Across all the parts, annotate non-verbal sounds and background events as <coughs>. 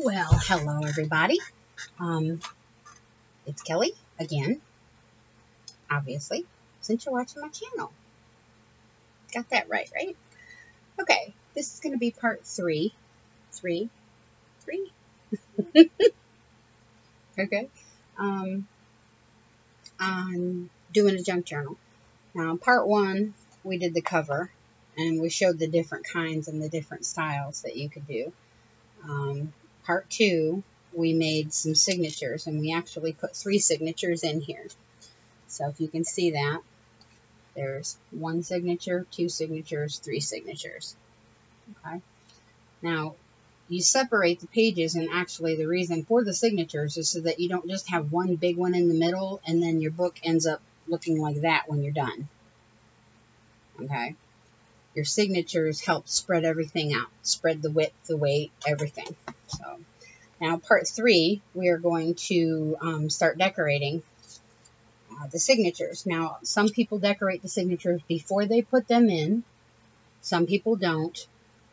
Well, hello everybody. Um, it's Kelly again, obviously, since you're watching my channel. Got that right, right? Okay, this is going to be part three. Three? Three? <laughs> okay. Um, on doing a junk journal. Now, part one, we did the cover, and we showed the different kinds and the different styles that you could do. Um, part two, we made some signatures, and we actually put three signatures in here. So if you can see that, there's one signature, two signatures, three signatures. Okay. Now, you separate the pages, and actually the reason for the signatures is so that you don't just have one big one in the middle, and then your book ends up looking like that when you're done. Okay. Your signatures help spread everything out, spread the width, the weight, everything. So now part three, we are going to um, start decorating uh, the signatures. Now, some people decorate the signatures before they put them in. Some people don't.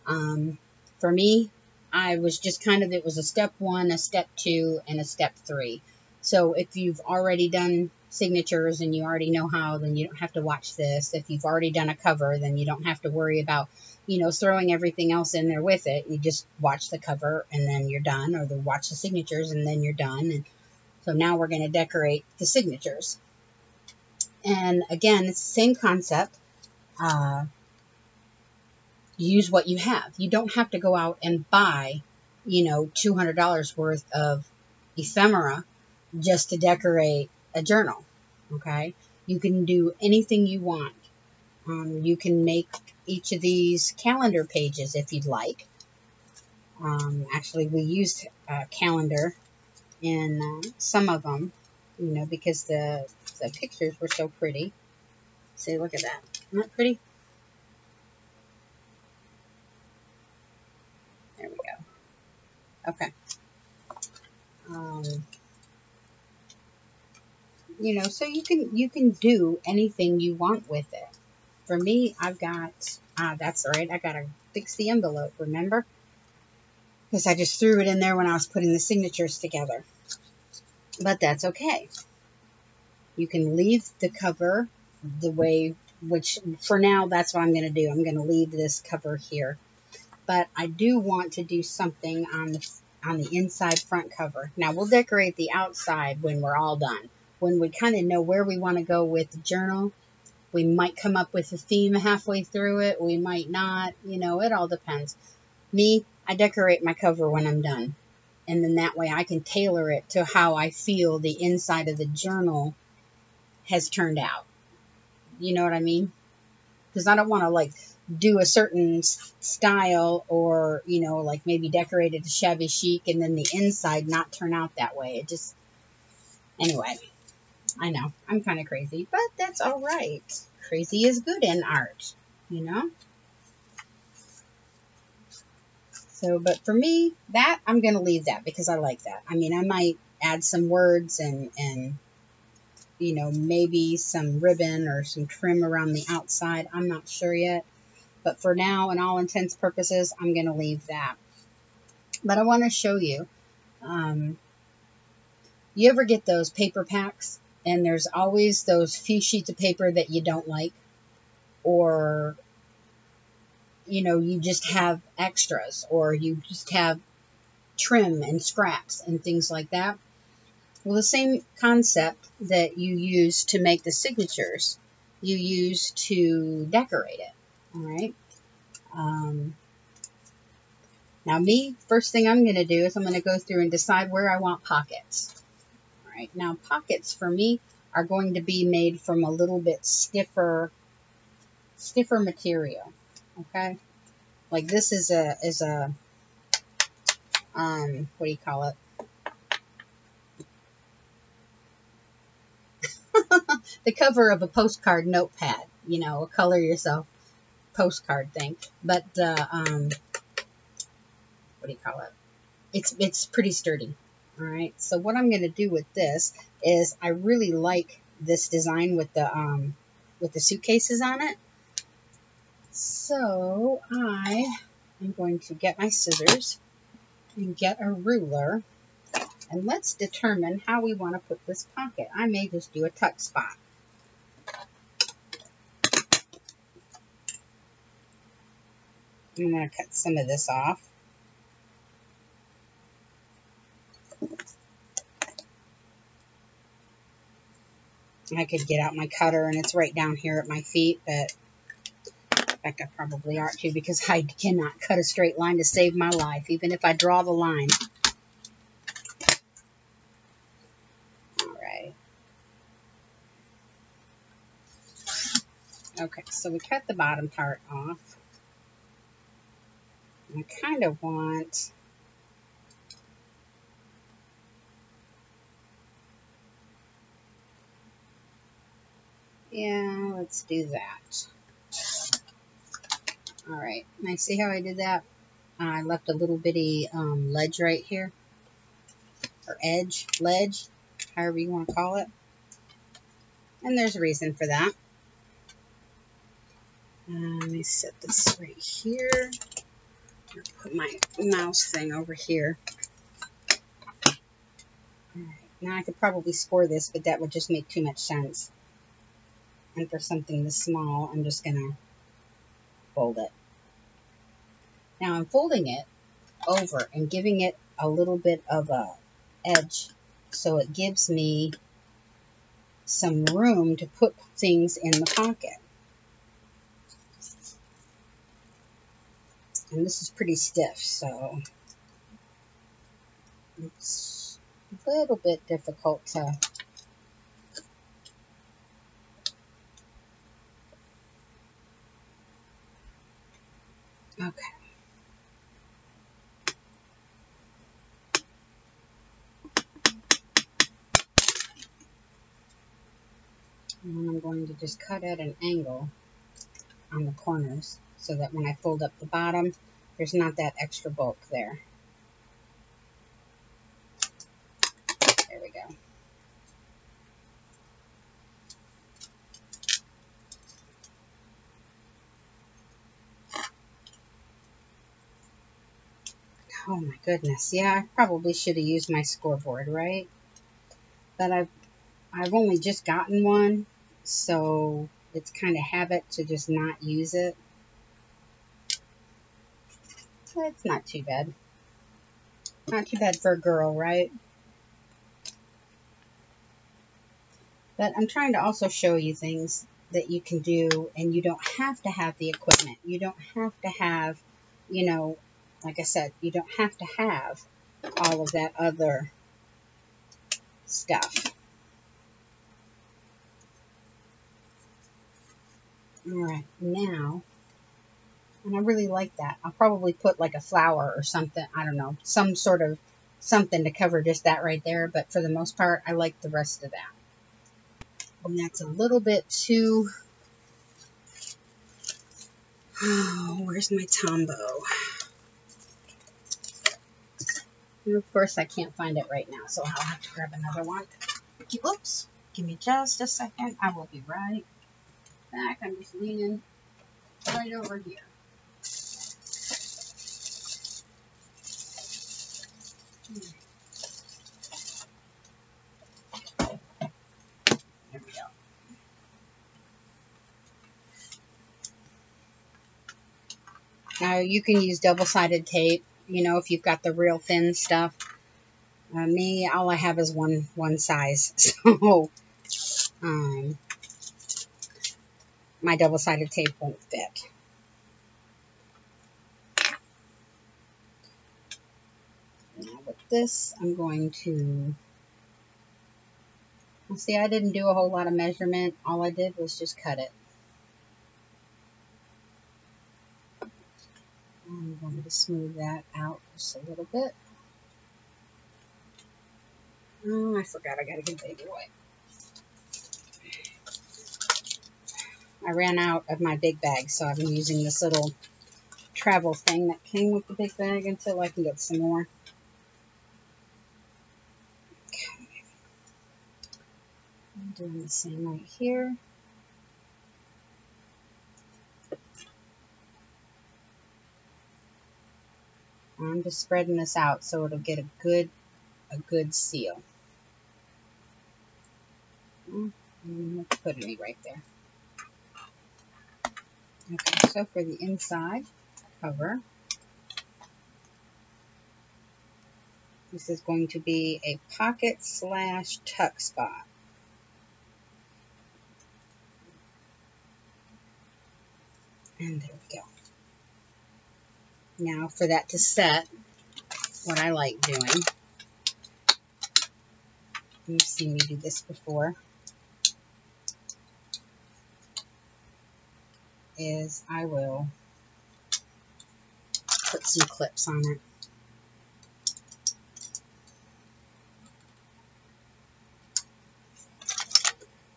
Um, for me, I was just kind of, it was a step one, a step two, and a step three. So if you've already done signatures and you already know how, then you don't have to watch this. If you've already done a cover, then you don't have to worry about, you know, throwing everything else in there with it. You just watch the cover and then you're done, or the watch the signatures and then you're done. And so now we're going to decorate the signatures. And again, it's the same concept. Uh, use what you have. You don't have to go out and buy, you know, $200 worth of ephemera just to decorate a journal. Okay. You can do anything you want. Um, you can make each of these calendar pages if you'd like. Um, actually, we used a calendar in uh, some of them, you know, because the, the pictures were so pretty. See, look at that. Isn't that pretty? There we go. Okay. Um, you know, so you can you can do anything you want with it. For me, I've got ah, that's right. I gotta fix the envelope. Remember? Because I just threw it in there when I was putting the signatures together. But that's okay. You can leave the cover the way, which for now, that's what I'm going to do. I'm going to leave this cover here. But I do want to do something on the, on the inside front cover. Now, we'll decorate the outside when we're all done. When we kind of know where we want to go with the journal, we might come up with a theme halfway through it. We might not. You know, it all depends. Me, I decorate my cover when I'm done. And then that way I can tailor it to how I feel the inside of the journal has turned out. You know what I mean? Because I don't want to like do a certain style or, you know, like maybe decorate it shabby chic and then the inside not turn out that way. It just, anyway, I know I'm kind of crazy, but that's all right. Crazy is good in art, you know? So, but for me, that, I'm going to leave that because I like that. I mean, I might add some words and, and, you know, maybe some ribbon or some trim around the outside. I'm not sure yet. But for now, in all intents purposes, I'm going to leave that. But I want to show you. Um, you ever get those paper packs? And there's always those few sheets of paper that you don't like. Or you know, you just have extras or you just have trim and scraps and things like that. Well, the same concept that you use to make the signatures, you use to decorate it. All right. Um, now, me, first thing I'm going to do is I'm going to go through and decide where I want pockets. Right. Now, pockets for me are going to be made from a little bit stiffer, stiffer material okay? Like this is a, is a, um, what do you call it? <laughs> the cover of a postcard notepad, you know, a color yourself postcard thing. But, uh, um, what do you call it? It's, it's pretty sturdy. All right. So what I'm going to do with this is I really like this design with the, um, with the suitcases on it. So I am going to get my scissors and get a ruler and let's determine how we want to put this pocket. I may just do a tuck spot. I'm going to cut some of this off. I could get out my cutter and it's right down here at my feet, but in fact I probably ought to because I cannot cut a straight line to save my life, even if I draw the line. Alright. Okay, so we cut the bottom part off. I kind of want Yeah, let's do that. All right, now see how I did that? I left a little bitty um, ledge right here, or edge, ledge, however you want to call it. And there's a reason for that. Uh, let me set this right here. Put my mouse thing over here. Now I could probably score this, but that would just make too much sense. And for something this small, I'm just going to fold it. Now I'm folding it over and giving it a little bit of a edge so it gives me some room to put things in the pocket. And this is pretty stiff, so it's a little bit difficult to And I'm going to just cut at an angle on the corners so that when I fold up the bottom, there's not that extra bulk. There we go. Oh my goodness. Yeah, I probably should have used my scoreboard, right? But I've I've only just gotten one, so it's kind of habit to just not use it. It's not too bad. Not too bad for a girl, right? But I'm trying to also show you things that you can do, and you don't have to have the equipment. You don't have to have, you know, like I said, you don't have to have all of that other stuff. Alright, now, and I really like that. I'll probably put like a flower or something, I don't know, some sort of something to cover just that right there, but for the most part, I like the rest of that. And that's a little bit too, oh, <sighs> where's my Tombow? And of course, I can't find it right now, so I'll have to grab another one. Oops, give me just a second. I will be right back. I'm just leaning right over here. We go. Now you can use double-sided tape you know, if you've got the real thin stuff. Uh, me, all I have is one one size, <laughs> so um, my double-sided tape won't fit. Now with this, I'm going to, see, I didn't do a whole lot of measurement. All I did was just cut it. I'm going to smooth that out just a little bit. Oh, I forgot I got to give baby away. I ran out of my big bag, so I've been using this little travel thing that came with the big bag until I can get some more. Okay. I'm doing the same right here. I'm just spreading this out so it'll get a good, a good seal. Mm, Let's put it right there. Okay, so for the inside cover, this is going to be a pocket slash tuck spot. And there we go. Now for that to set, what I like doing, you've seen me do this before, is I will put some clips on it.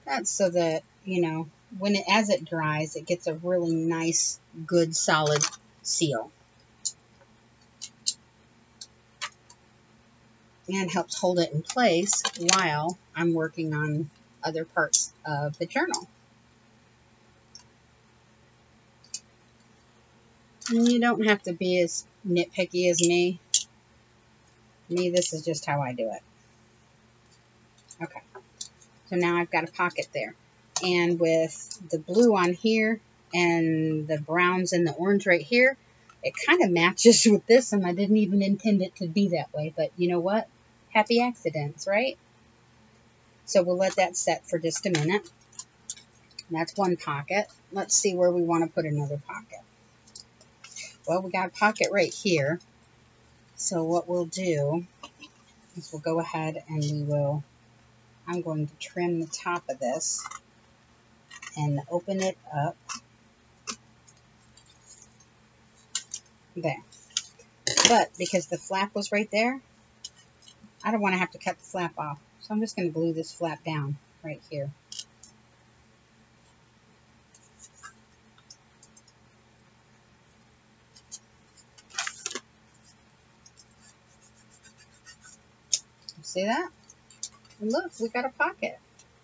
That's so that, you know, when it, as it dries, it gets a really nice, good, solid seal. And helps hold it in place while I'm working on other parts of the journal. And you don't have to be as nitpicky as me. Me, this is just how I do it. Okay. So now I've got a pocket there. And with the blue on here and the browns and the orange right here, it kind of matches <laughs> with this and I didn't even intend it to be that way. But you know what? Happy accidents, right? So we'll let that set for just a minute. That's one pocket. Let's see where we want to put another pocket. Well, we got a pocket right here. So what we'll do is we'll go ahead and we will, I'm going to trim the top of this and open it up. There. But because the flap was right there, I don't want to have to cut the flap off. So I'm just going to glue this flap down right here. See that? And look, we got a pocket.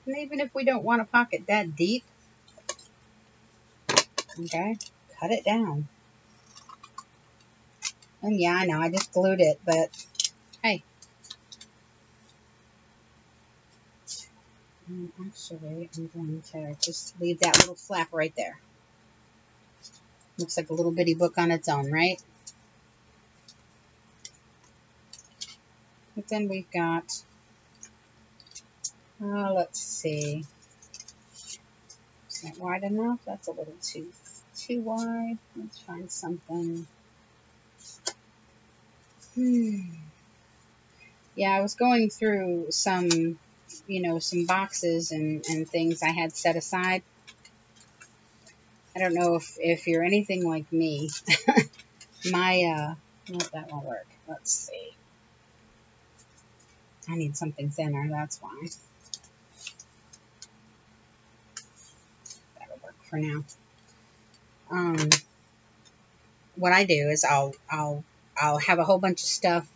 And even if we don't want a pocket that deep, okay, cut it down. And yeah, I know, I just glued it, but hey. And actually, I'm going to just leave that little flap right there. Looks like a little bitty book on its own, right? But then we've got, uh, let's see, is that wide enough? That's a little too, too wide. Let's find something. Hmm. Yeah, I was going through some, you know, some boxes and, and things I had set aside. I don't know if, if you're anything like me. <laughs> My, uh, well, that won't work. Let's see. I need something thinner, that's why. That'll work for now. Um, what I do is I'll, I'll, I'll have a whole bunch of stuff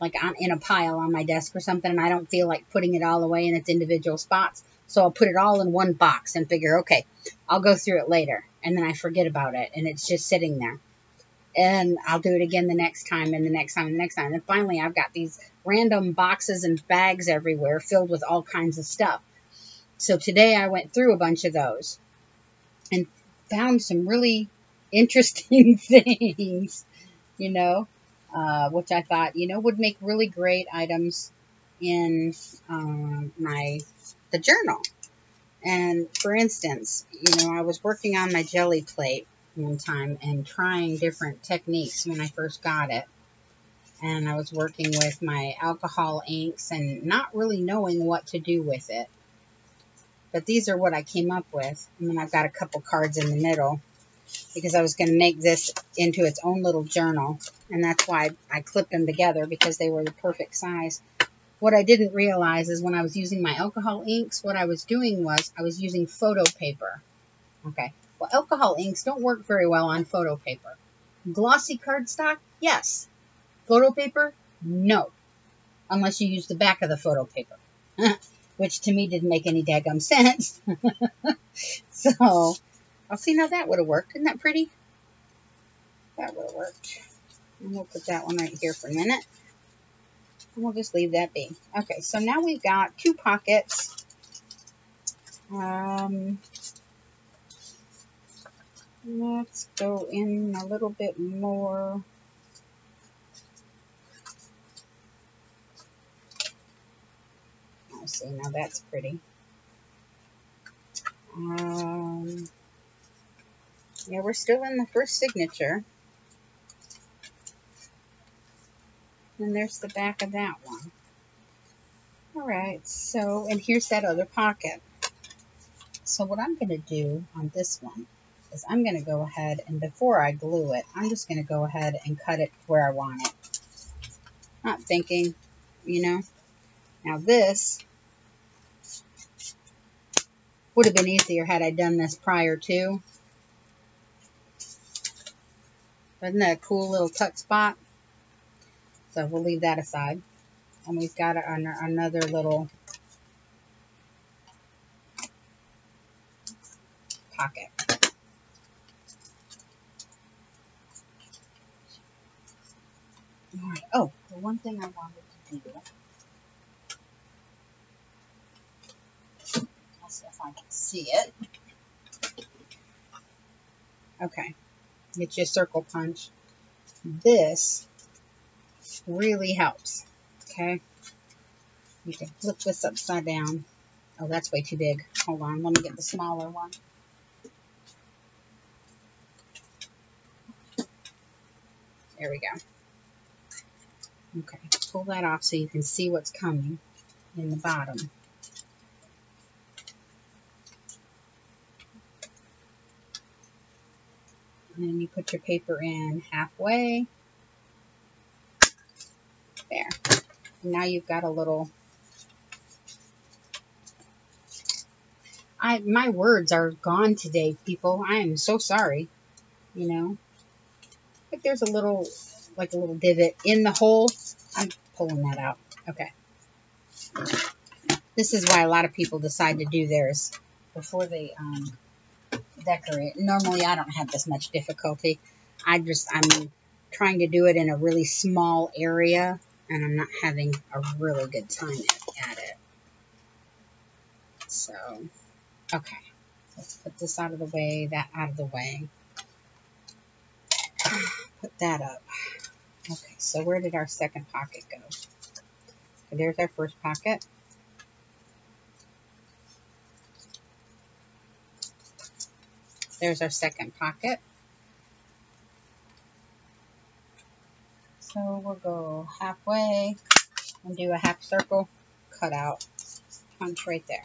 like on, in a pile on my desk or something, and I don't feel like putting it all away in its individual spots. So I'll put it all in one box and figure, okay, I'll go through it later. And then I forget about it, and it's just sitting there and I'll do it again the next time and the next time and the next time. And finally, I've got these random boxes and bags everywhere filled with all kinds of stuff. So today I went through a bunch of those and found some really interesting <laughs> things, you know, uh, which I thought, you know, would make really great items in um, my the journal. And for instance, you know, I was working on my jelly plate one time and trying different techniques when I first got it. And I was working with my alcohol inks and not really knowing what to do with it. But these are what I came up with. And then I've got a couple cards in the middle because I was going to make this into its own little journal. And that's why I clipped them together because they were the perfect size. What I didn't realize is when I was using my alcohol inks, what I was doing was I was using photo paper. Okay. Well, alcohol inks don't work very well on photo paper. Glossy cardstock, yes. Photo paper, no. Unless you use the back of the photo paper. <laughs> Which to me didn't make any daggum sense. <laughs> so, I'll see how that would have worked. Isn't that pretty? That would have worked. And we'll put that one right here for a minute. And we'll just leave that be. Okay, so now we've got two pockets. Um, let's go in a little bit more. Let's see, now that's pretty. Um, yeah, we're still in the first signature. And there's the back of that one. Alright, so, and here's that other pocket. So what I'm going to do on this one is I'm going to go ahead and before I glue it, I'm just going to go ahead and cut it where I want it. Not thinking, you know. Now this would have been easier had I done this prior to. Isn't that a cool little tuck spot? So we'll leave that aside. And we've got another little pocket. Alright, oh, the one thing I wanted to do. Let's see if I can see it. Okay, get you a circle punch. This really helps. Okay. You can flip this upside down. Oh, that's way too big. Hold on. Let me get the smaller one. There we go. Okay. Pull that off so you can see what's coming in the bottom. And then you put your paper in halfway. There. Now you've got a little... I My words are gone today, people. I am so sorry. You know? Like there's a little, like a little divot in the hole. I'm pulling that out. Okay. This is why a lot of people decide to do theirs before they um, decorate. Normally, I don't have this much difficulty. I just, I'm trying to do it in a really small area and I'm not having a really good time at, it. So, okay. Let's put this out of the way, that out of the way. <sighs> Put that up. Okay, so where did our second pocket go? Okay, there's our first pocket. There's our second pocket. So we'll go halfway and do a half circle, cut out, punch right there.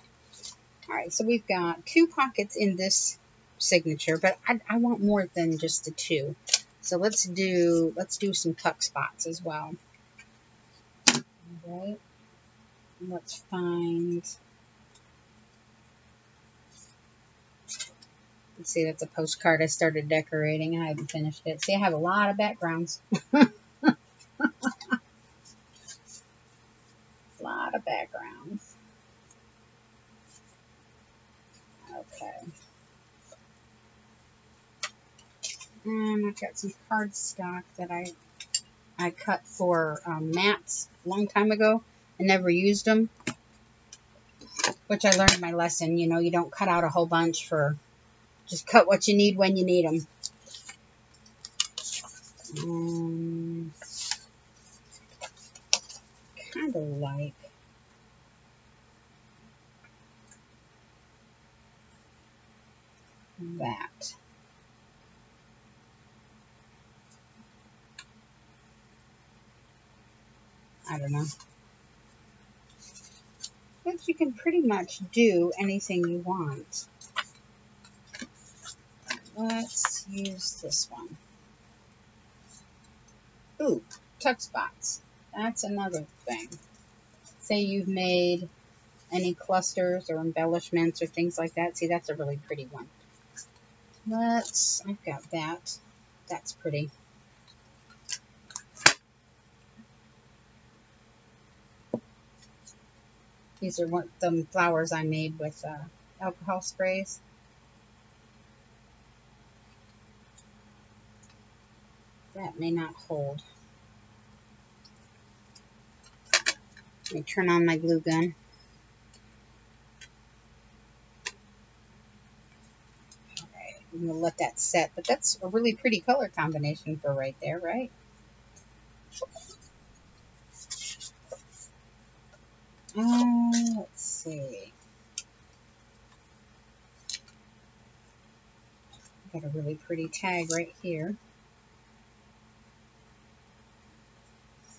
All right, so we've got two pockets in this signature, but I, I want more than just the two. So let's do, let's do some tuck spots as well. All right, let's find, see, that's a postcard I started decorating. I haven't finished it. See, I have a lot of backgrounds. <laughs> a lot of backgrounds. Okay. And I've got some cardstock that I I cut for um, mats a long time ago and never used them. Which I learned my lesson. You know, you don't cut out a whole bunch for, just cut what you need when you need them. Um, kind of like that. I don't know. But you can pretty much do anything you want. Let's use this one. Ooh, tuck spots. That's another thing. Say you've made any clusters or embellishments or things like that. See, that's a really pretty one. Let's, I've got that. That's pretty. These are one, the flowers I made with uh, alcohol sprays. That may not hold. Let me turn on my glue gun. Alright, I'm going to let that set, but that's a really pretty color combination for right there, right? Uh, let's see. Got a really pretty tag right here.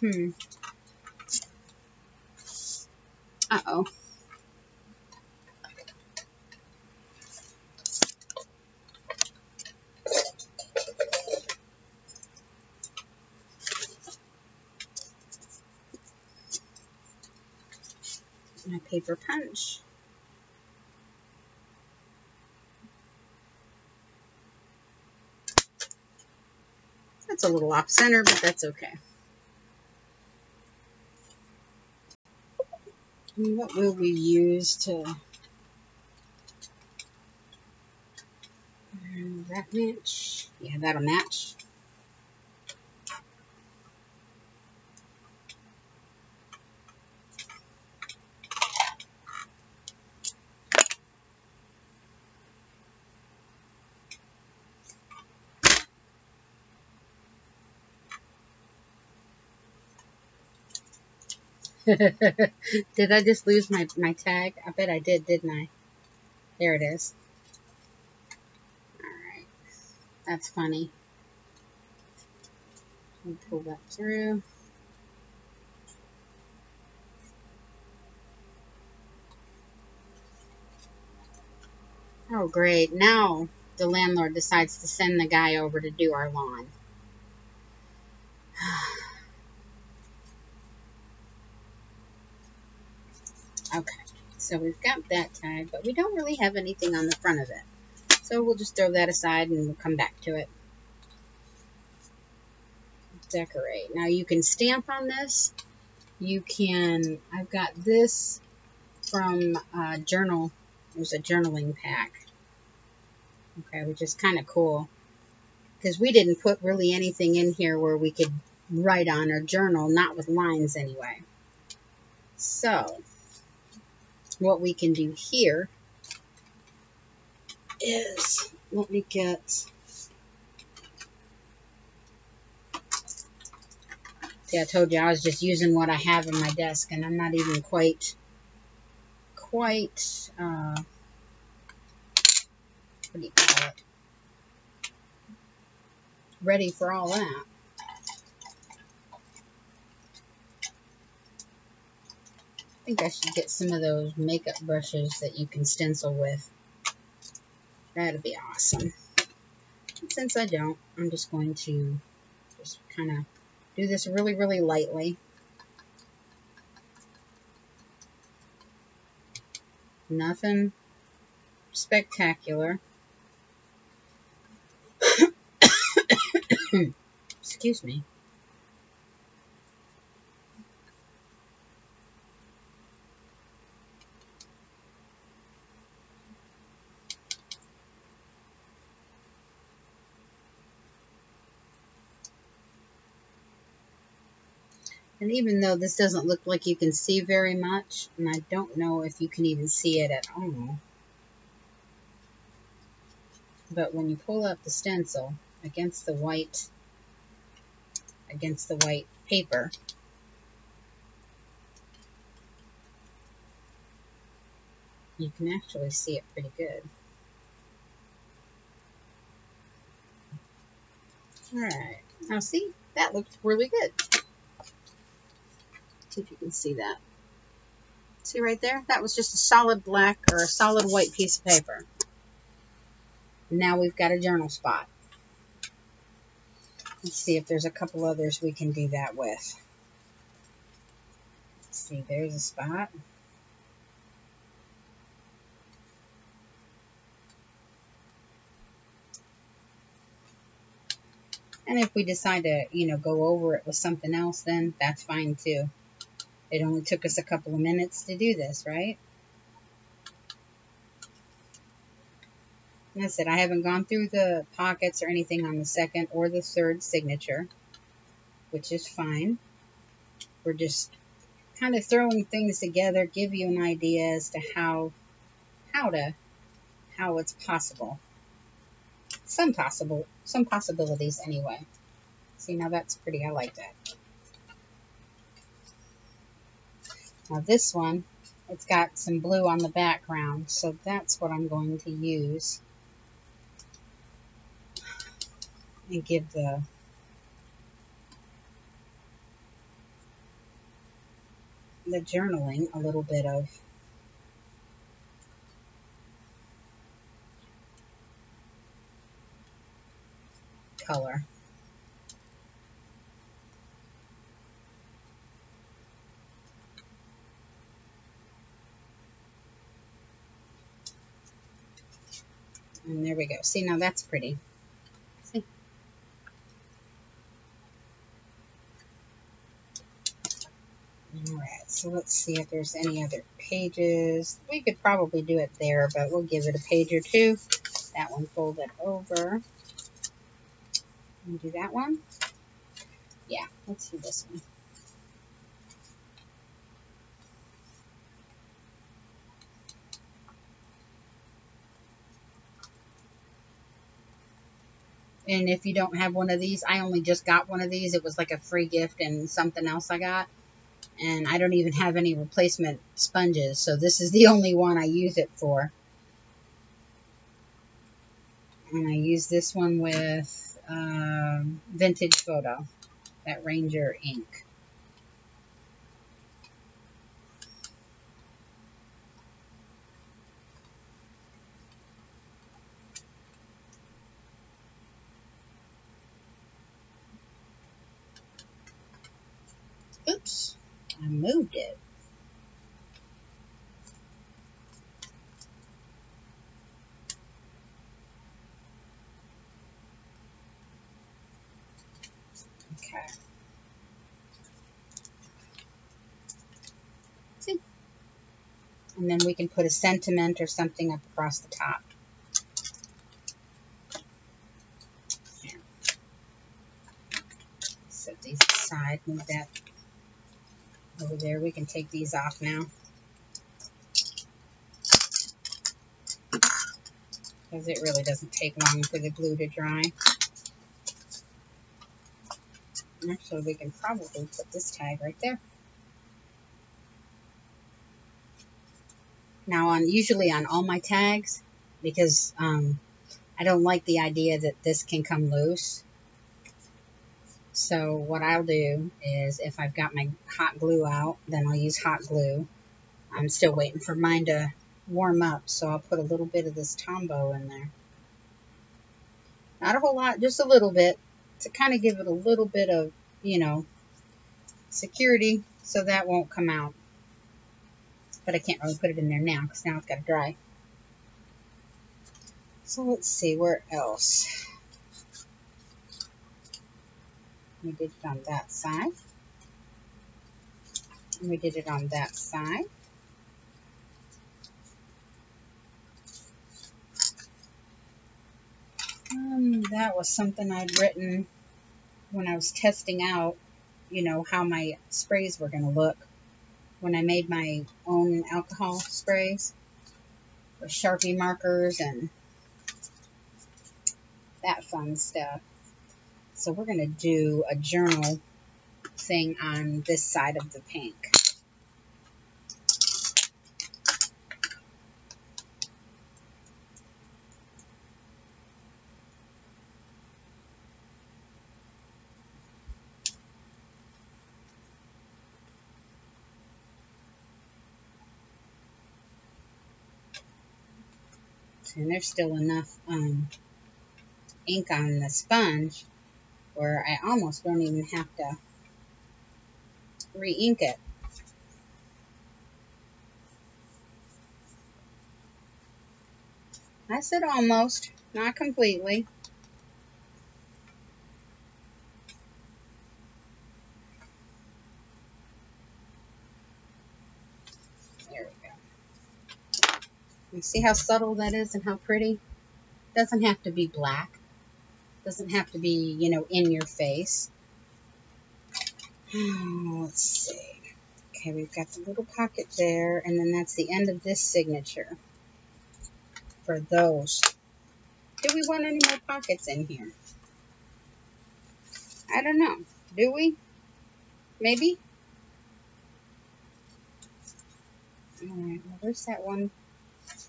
Hmm. Uh-oh. My paper punch. That's a little off center, but that's okay. What will we use to uh, that match? Yeah, that'll match. <laughs> did I just lose my, my tag? I bet I did, didn't I? There it is. Alright. That's funny. pull that through. Oh, great. Now the landlord decides to send the guy over to do our lawn. Okay, so we've got that tag, but we don't really have anything on the front of it. So we'll just throw that aside and we'll come back to it. Decorate. Now you can stamp on this. You can, I've got this from uh, Journal. Was a journaling pack. Okay, which is kind of cool. Because we didn't put really anything in here where we could write on or journal, not with lines anyway. So, what we can do here is, let me get, see I told you I was just using what I have in my desk and I'm not even quite, quite, uh, what do you call it, ready for all that. Think I should get some of those makeup brushes that you can stencil with. That'd be awesome. And since I don't, I'm just going to just kind of do this really, really lightly. Nothing spectacular. <coughs> Excuse me. And even though this doesn't look like you can see very much, and I don't know if you can even see it at all, but when you pull up the stencil against the white, against the white paper, you can actually see it pretty good. Alright, now see, that looks really good see if you can see that. See right there? That was just a solid black or a solid white piece of paper. Now we've got a journal spot. Let's see if there's a couple others we can do that with. Let's see, there's a spot. And if we decide to, you know, go over it with something else, then that's fine too. It only took us a couple of minutes to do this, right? And I said I haven't gone through the pockets or anything on the second or the third signature. which is fine. We're just kind of throwing things together, give you an idea as to how how to how it's possible. Some possible some possibilities anyway. See now that's pretty, I like that. Now this one, it's got some blue on the background, so that's what I'm going to use. And give the the journaling a little bit of color. And there we go. See, now that's pretty. See? Alright, so let's see if there's any other pages. We could probably do it there, but we'll give it a page or two. That one folded over. And do that one. Yeah, let's do this one. And if you don't have one of these, I only just got one of these. It was like a free gift and something else I got. And I don't even have any replacement sponges. So this is the <laughs> only one I use it for. And I use this one with um, Vintage Photo. That Ranger ink. Oops, I moved it. Okay. See? And then we can put a sentiment or something up across the top. Set these aside, move that over there. We can take these off now. Because it really doesn't take long for the glue to dry. Actually, we can probably put this tag right there. Now, on usually on all my tags, because um, I don't like the idea that this can come loose. So what I'll do is if I've got my hot glue out, then I'll use hot glue. I'm still waiting for mine to warm up, so I'll put a little bit of this Tombow in there. Not a whole lot, just a little bit to kind of give it a little bit of, you know, security so that won't come out. But I can't really put it in there now because now it's got to dry. So let's see, where else? We did it on that side. And we did it on that side. Um, that was something I'd written when I was testing out, you know, how my sprays were going to look when I made my own alcohol sprays with Sharpie markers and that fun stuff. So we're going to do a journal thing on this side of the pink. And there's still enough um, ink on the sponge where I almost don't even have to re-ink it. I said almost, not completely. There we go. You see how subtle that is and how pretty? Doesn't have to be black. Doesn't have to be, you know, in your face. Oh, let's see. Okay, we've got the little pocket there, and then that's the end of this signature for those. Do we want any more pockets in here? I don't know. Do we? Maybe? Alright, well there's that one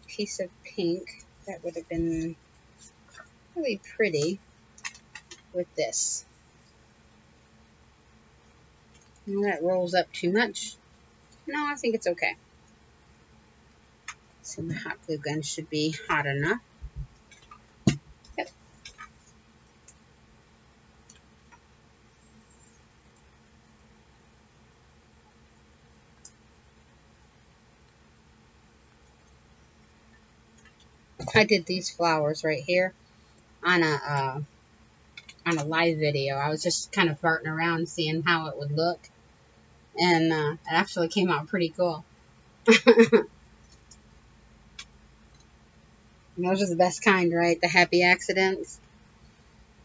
piece of pink that would have been really pretty with this. that rolls up too much. No, I think it's okay. So the hot glue gun should be hot enough. Yep. I did these flowers right here on a uh, on a live video. I was just kind of farting around seeing how it would look. And uh, it actually came out pretty cool. <laughs> those are the best kind, right? The happy accidents.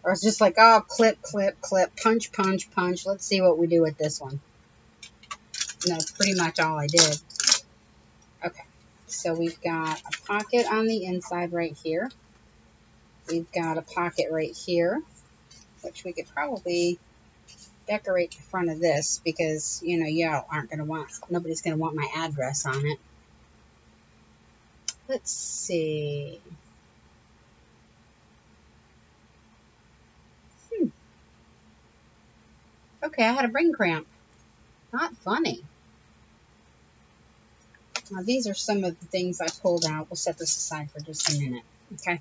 Or it's just like, oh, clip, clip, clip, punch, punch, punch. Let's see what we do with this one. And that's pretty much all I did. Okay, so we've got a pocket on the inside right here. We've got a pocket right here, which we could probably decorate the front of this because, you know, y'all aren't going to want, nobody's going to want my address on it. Let's see. Hmm. Okay, I had a brain cramp. Not funny. Now, these are some of the things I pulled out. We'll set this aside for just a minute, okay?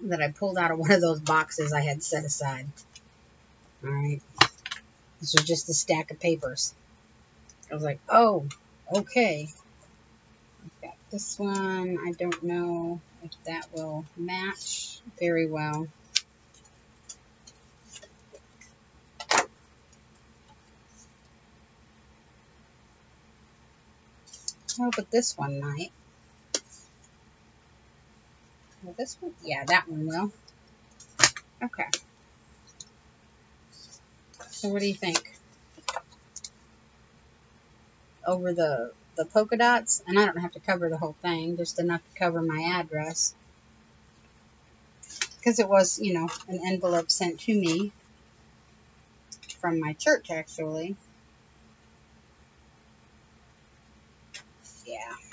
That I pulled out of one of those boxes I had set aside. All right. This was just a stack of papers. I was like, oh, okay. I've got this one. I don't know if that will match very well. Oh, but this one might. This one? Yeah, that one will. Okay. So what do you think? Over the, the polka dots, and I don't have to cover the whole thing, just enough to cover my address. Because it was, you know, an envelope sent to me from my church, actually. Yeah.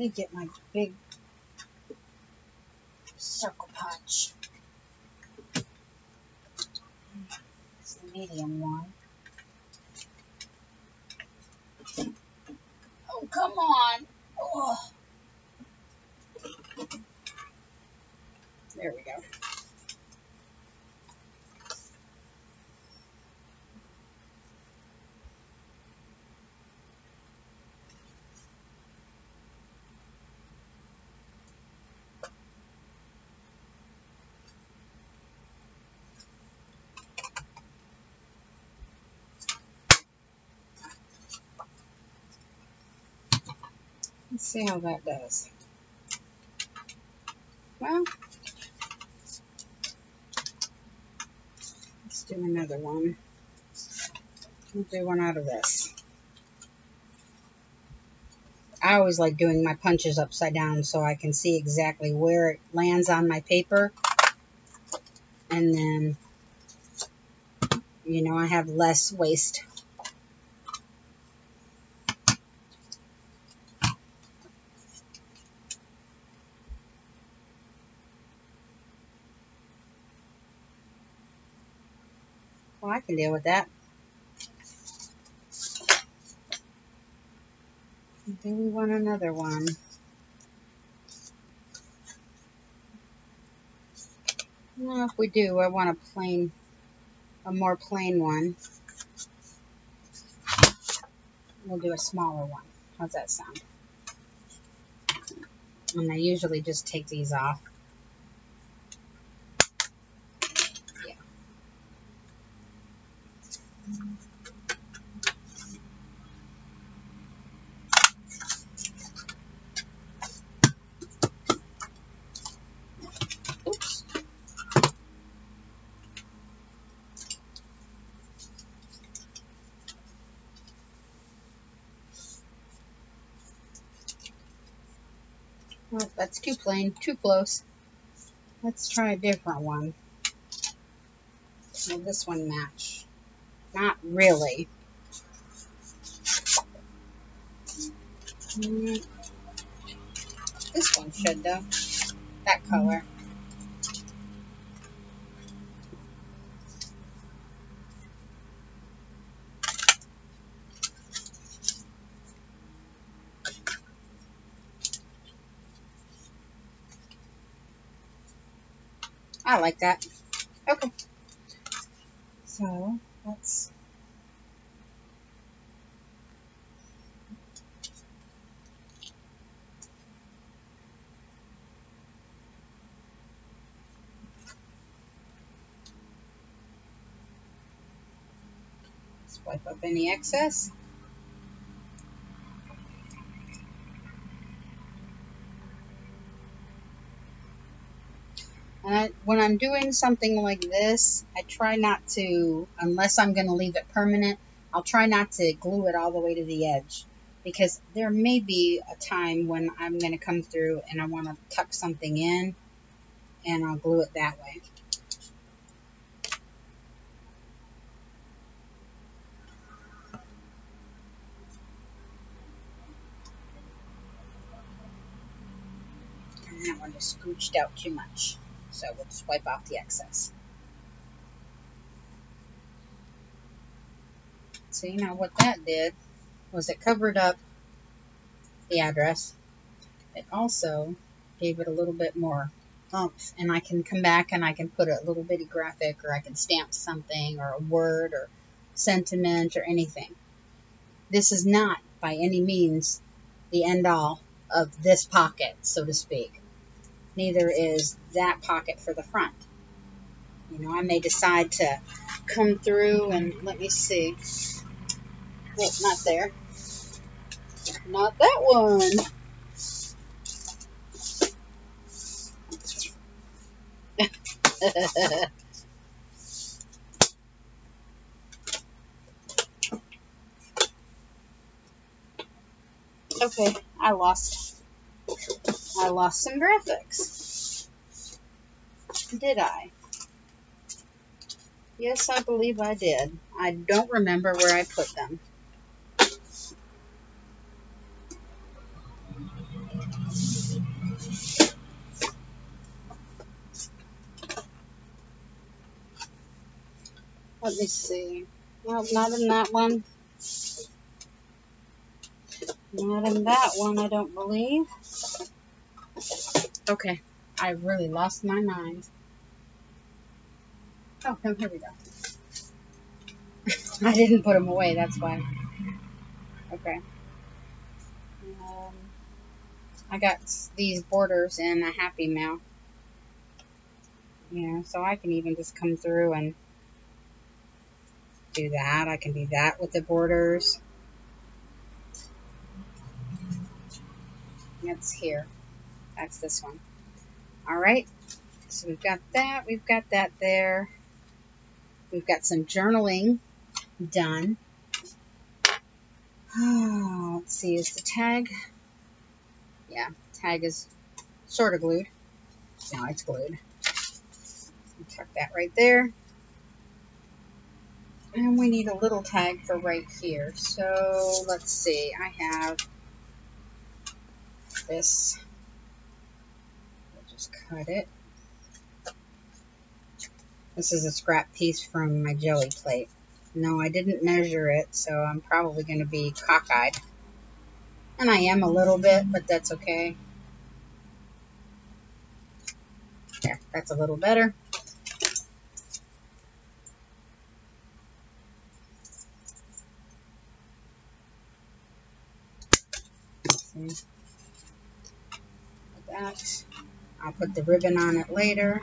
Me get my big circle punch. It's medium one. Oh, come on. Oh. There we go. Let's see how that does. Well, let's do another one. We'll do one out of this. I always like doing my punches upside down so I can see exactly where it lands on my paper. And then, you know, I have less waste can deal with that. Do we want another one? Well, if we do, I want a plain, a more plain one. We'll do a smaller one. How's that sound? And I usually just take these off. Oh, that's too plain, too close. Let's try a different one. Will this one match? Not really. Mm. This one should though. That color. I like that. Okay. So let's wipe up any excess. And I, when I'm doing something like this, I try not to, unless I'm going to leave it permanent, I'll try not to glue it all the way to the edge. Because there may be a time when I'm going to come through and I want to tuck something in, and I'll glue it that way. And that one just scooched out too much. So we'll just wipe off the excess. See, now what that did was it covered up the address. It also gave it a little bit more oomph. And I can come back and I can put a little bitty graphic or I can stamp something or a word or sentiment or anything. This is not by any means the end all of this pocket, so to speak neither is that pocket for the front. You know, I may decide to come through and let me see. Oh, not there. Not that one. <laughs> okay, I lost I lost some graphics. Did I? Yes, I believe I did. I don't remember where I put them. Let me see. No, not in that one. Not in that one, I don't believe. Okay, I really lost my mind. Oh, here we go. <laughs> I didn't put them away, that's why. Okay. Um, I got these borders in a Happy Mail. You know, so I can even just come through and do that. I can do that with the borders. That's here. That's this one. All right. So we've got that. We've got that there. We've got some journaling done. Oh, let's see. Is the tag? Yeah, tag is sort of glued. Now it's glued. Tuck that right there. And we need a little tag for right here. So let's see. I have this. Cut it. This is a scrap piece from my jelly plate. No, I didn't measure it, so I'm probably going to be cockeyed. And I am a little bit, but that's okay. There, that's a little better. See? that. I'll put the ribbon on it later.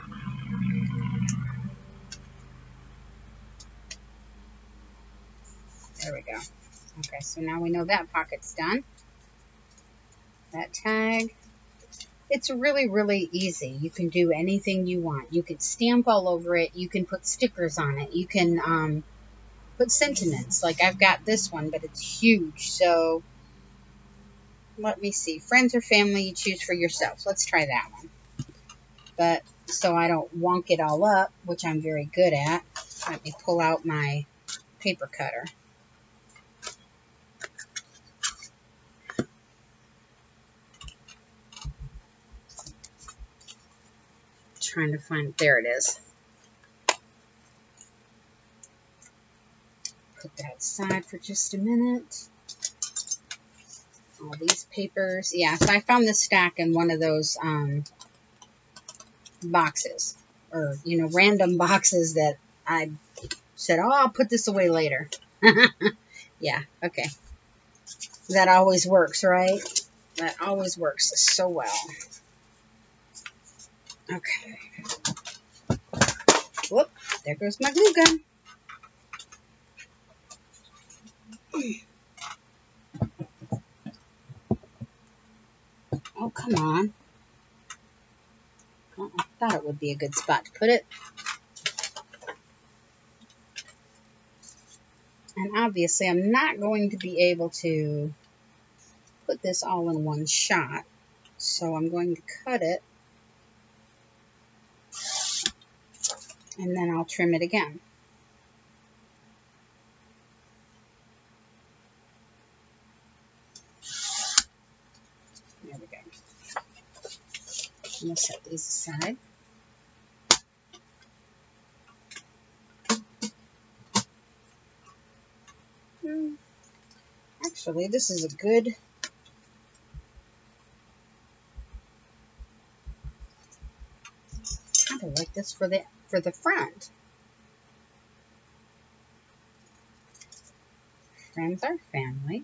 There we go. Okay, so now we know that pocket's done. That tag. It's really, really easy. You can do anything you want. You can stamp all over it. You can put stickers on it. You can um, put sentiments. Like I've got this one, but it's huge. So let me see. Friends or family you choose for yourself. Let's try that one. But so I don't wonk it all up, which I'm very good at, let me pull out my paper cutter. Trying to find, there it is. Put that aside for just a minute all these papers. Yeah, so I found this stack in one of those um, boxes. Or, you know, random <laughs> boxes that I said, oh, I'll put this away later. <laughs> yeah, okay. That always works, right? That always works so well. Okay. Whoop, there goes my glue gun. Oh, come on. I thought it would be a good spot to put it. And obviously I'm not going to be able to put this all in one shot. So I'm going to cut it. And then I'll trim it again. I'm going to set these aside. Hmm. Actually, this is a good kind of like this for the for the front. Friends are family.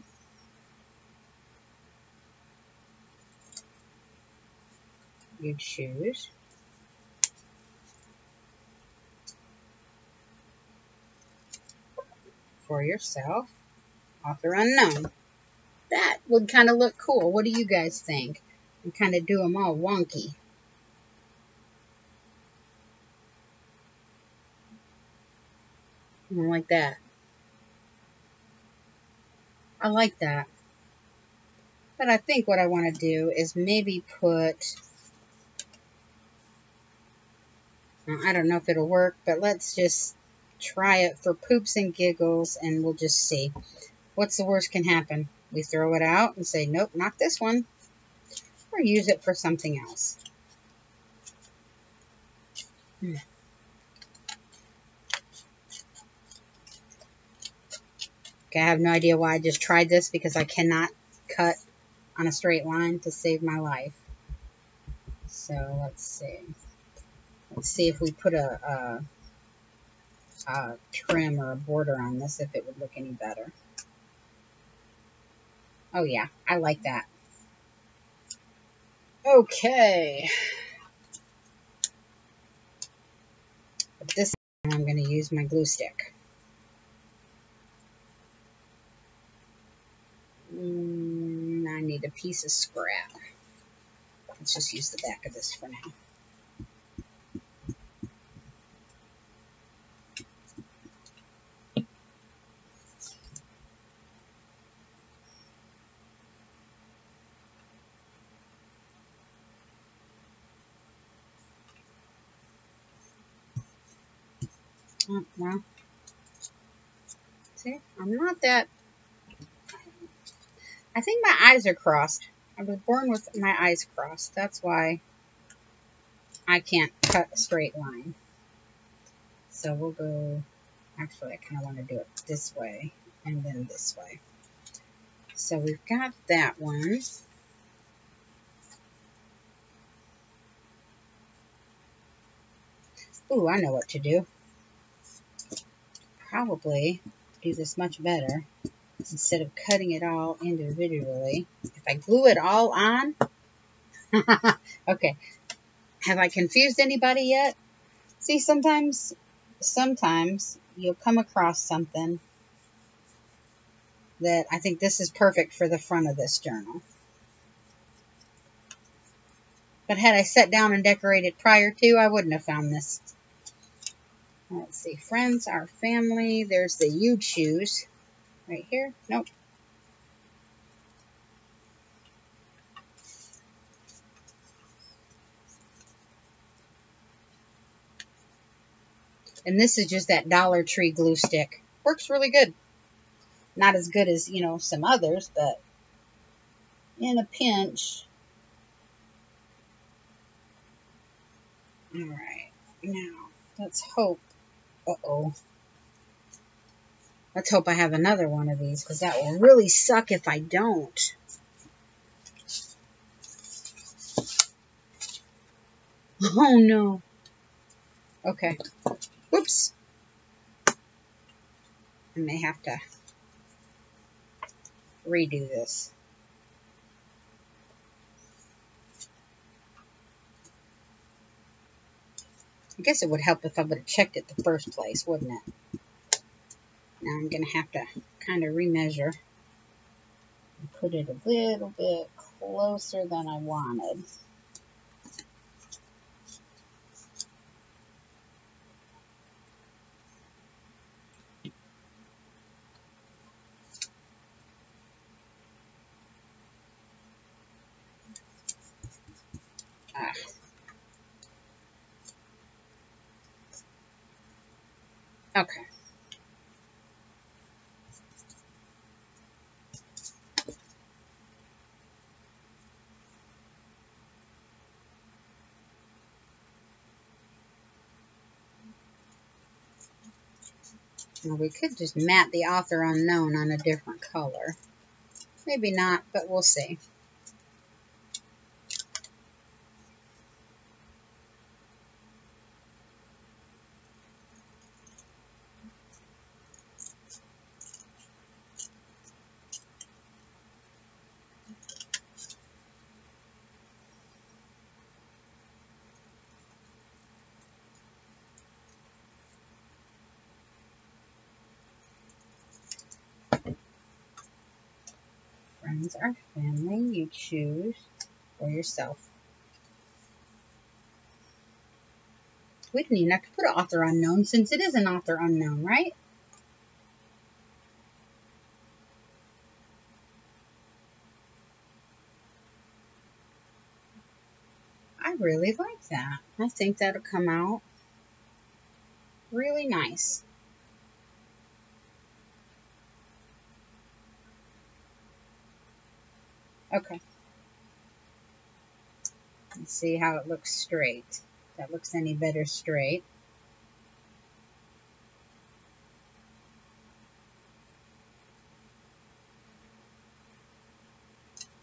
You choose. For yourself, author unknown. That would kind of look cool. What do you guys think? And kind of do them all wonky. like that. I like that. But I think what I want to do is maybe put I don't know if it'll work, but let's just try it for poops and giggles, and we'll just see. What's the worst can happen? We throw it out and say, nope, not this one. Or use it for something else. Hmm. Okay, I have no idea why I just tried this because I cannot cut on a straight line to save my life. So let's see. Let's see if we put a, a, a trim or a border on this, if it would look any better. Oh yeah, I like that. Okay. But this I'm going to use my glue stick. Mm, I need a piece of scrap. Let's just use the back of this for now. See, I'm not that... I think my eyes are crossed. I was born with my eyes crossed. That's why I can't cut a straight line. So we'll go... Actually, I kind of want to do it this way and then this way. So we've got that one. Ooh, I know what to do probably do this much better instead of cutting it all individually. If I glue it all on, <laughs> okay, have I confused anybody yet? See, sometimes, sometimes you'll come across something that I think this is perfect for the front of this journal. But had I sat down and decorated prior to, I wouldn't have found this Let's see, friends, our family. There's the you choose right here. Nope. And this is just that Dollar Tree glue stick. Works really good. Not as good as, you know, some others, but in a pinch. All right. Now, let's hope uh-oh. Let's hope I have another one of these because that will really suck if I don't. <laughs> Oh no. Okay. Whoops. I may have to redo this. I guess it would help if I would have checked it the first place, wouldn't it? Now I'm going to have to kind of remeasure and put it a little bit closer than I wanted. Ah. Okay. Now we could just mat the author unknown on a different color. Maybe not, but we'll see. Friends or family you choose for yourself. We didn't even have to put author unknown since it is an author unknown, right? I really like that. I think that'll come out really nice. Okay. Let's see how it looks straight. If that looks any better straight.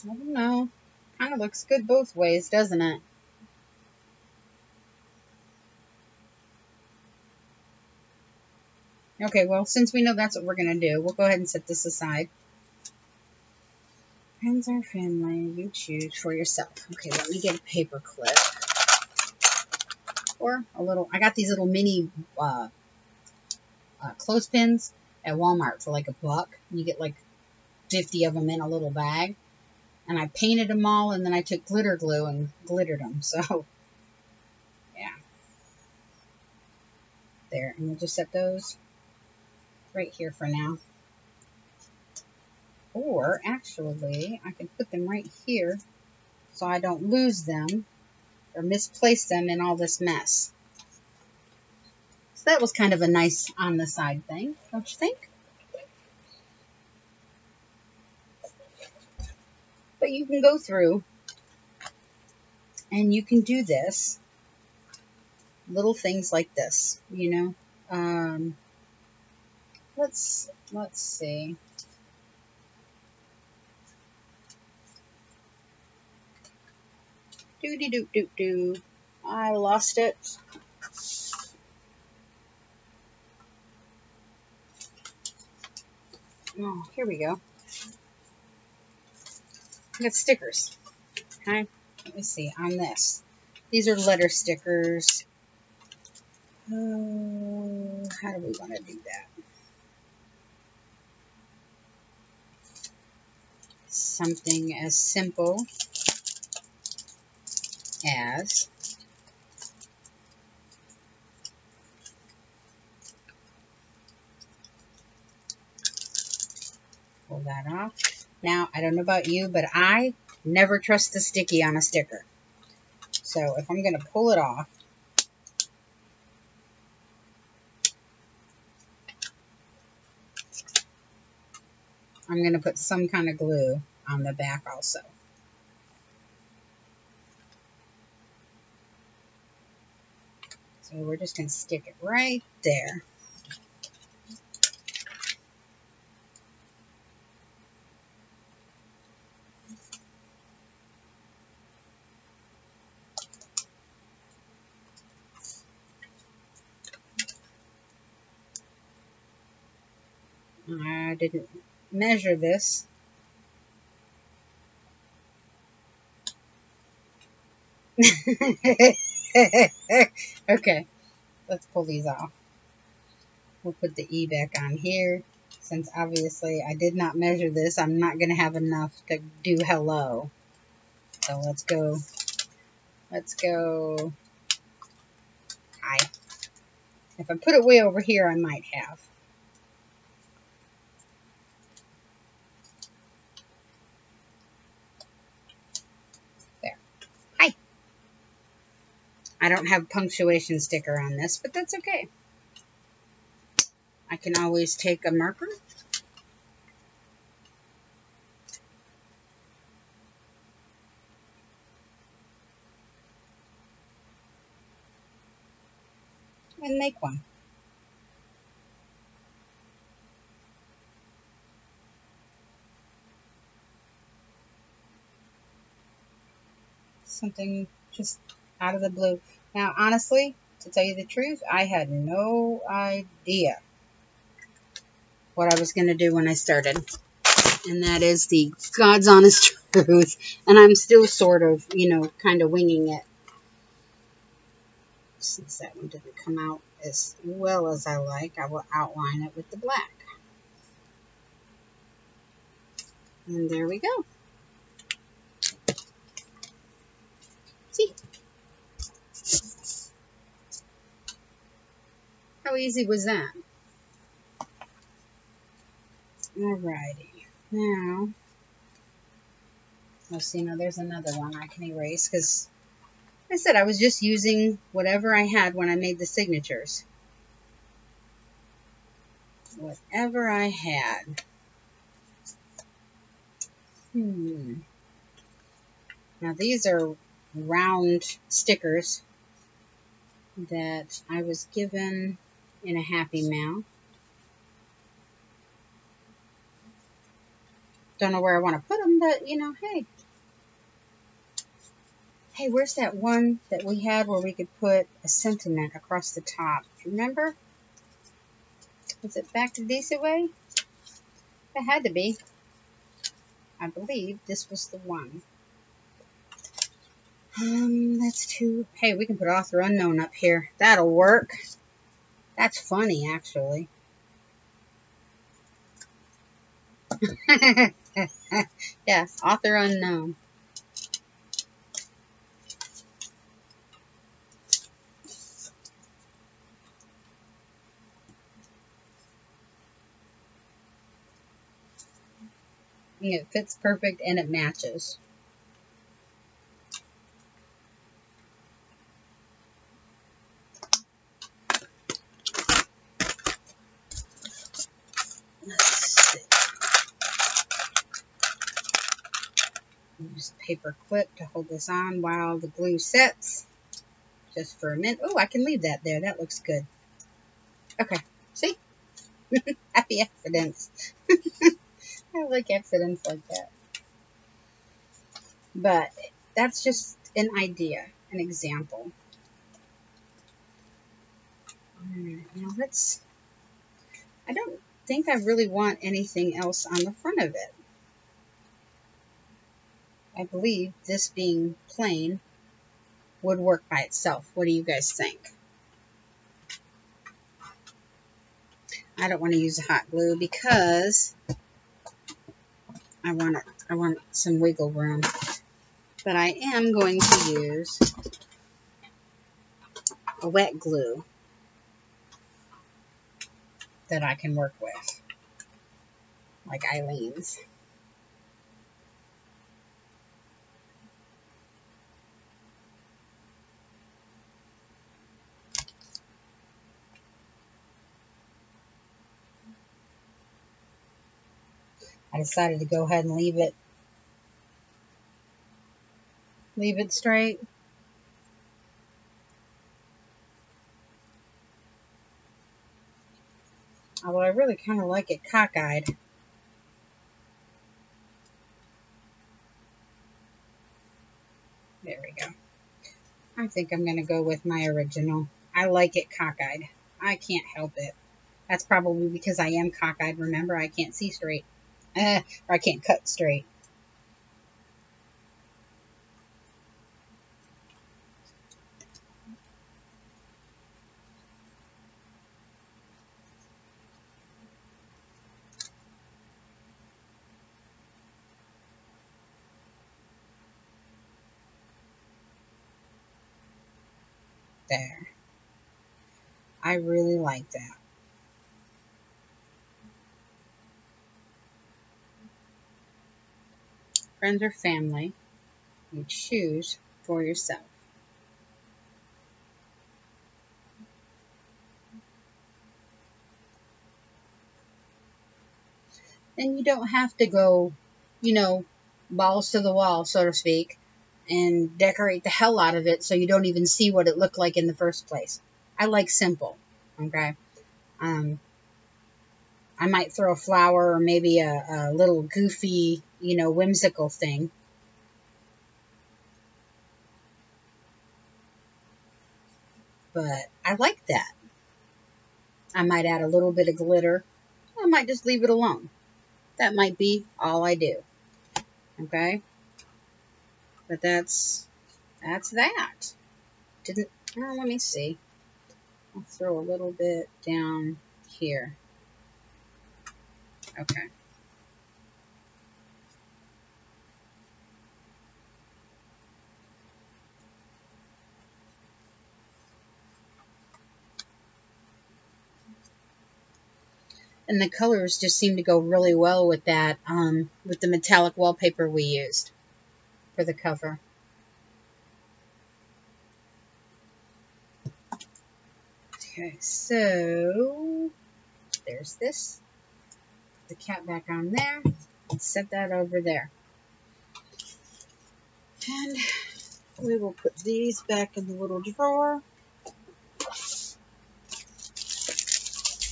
I don't know. Kind of looks good both ways, doesn't it? Okay, well, since we know that's what we're going to do, we'll go ahead and set this aside. Friends or family, you choose for yourself. Okay, let me get a paper clip. Or a little, I got these little mini uh, uh, clothespins at Walmart for like a buck. You get like 50 of them in a little bag. And I painted them all and then I took glitter glue and glittered them. <laughs> So, yeah. There, and we'll just set those right here for now. Or actually, I can put them right here so I don't lose them or misplace them in all this mess. So that was kind of a nice on the side thing, don't you think? But you can go through and you can do this. Little things like this, you know. Um, let's let's see. Doody doo doo doo. I lost it. Oh, here we go. I got stickers. Okay, let me see on this. These are letter stickers. Uh, how do we want to do that? Something as simple as pull that off. Now, I don't know about you, but I never trust the sticky on a sticker. So if I'm going to pull it off, I'm going to put some kind of glue on the back also. So we're just going to stick it right there. I didn't measure this. <laughs> <laughs> okay, let's pull these off. We'll put the E back on here. Since obviously I did not measure this, I'm not going to have enough to do hello. So let's go, let's go, hi. If I put it way over here, I might have. I don't have punctuation sticker on this, but that's okay. I can always take a marker and make one. Something just out of the blue. Now, honestly, to tell you the truth, I had no idea what I was going to do when I started. And that is the God's honest <laughs> truth. And I'm still sort of, you know, kind of winging it. Since that one didn't come out as well as I like, I will outline it with the black. And there we go. See? How easy was that? Alrighty. Now, let's see, now there's another one I can erase because I said I was just using whatever I had when I made the signatures. Whatever I had. Hmm. Now these are round stickers that I was given in a Happy Mail. Don't know where I want to put them, but you know, hey. Hey, where's that one that we had where we could put a sentiment across the top? Remember? Was it back to Decent Way? It had to be. I believe this was the one. Um, that's too... Hey, we can put author unknown up here. That'll work. That's funny, actually. <laughs> yeah, author unknown. It fits perfect and it matches. use a paper clip to hold this on while the glue sets. Just for a minute. Oh, I can leave that there. That looks good. Okay. See? <laughs> Happy accidents. <laughs> I like accidents like that. But that's just an idea, an example. Now let's... I don't think I really want anything else on the front of it. I believe this being plain would work by itself. What do you guys think? I don't want to use a hot glue because I want I want some wiggle room. But I am going to use a wet glue that I can work with, like Aleene's. I decided to go ahead and leave it leave it straight. Although I really kind of like it cockeyed. There we go. I think I'm going to go with my original. I like it cockeyed. I can't help it. That's probably because I am cockeyed. Remember, I can't see straight. Uh, or I can't cut straight. there. I really like that. Friends or family, you choose for yourself. And you don't have to go, you know, balls to the wall, so to speak and decorate the hell out of it so you don't even see what it looked like in the first place. I like simple, okay? Um, I might throw a flower or maybe a, a little goofy, you know, whimsical thing. But I like that. I might add a little bit of glitter. I might just leave it alone. That might be all I do. Okay? But that's, that's that. Didn't, oh, let me see. I'll throw a little bit down here. Okay. And the colors just seem to go really well with that, um, with the metallic wallpaper we used for the cover. Okay, so there's this. Put the cat back on there. Set that over there. And we will put these back in the little drawer.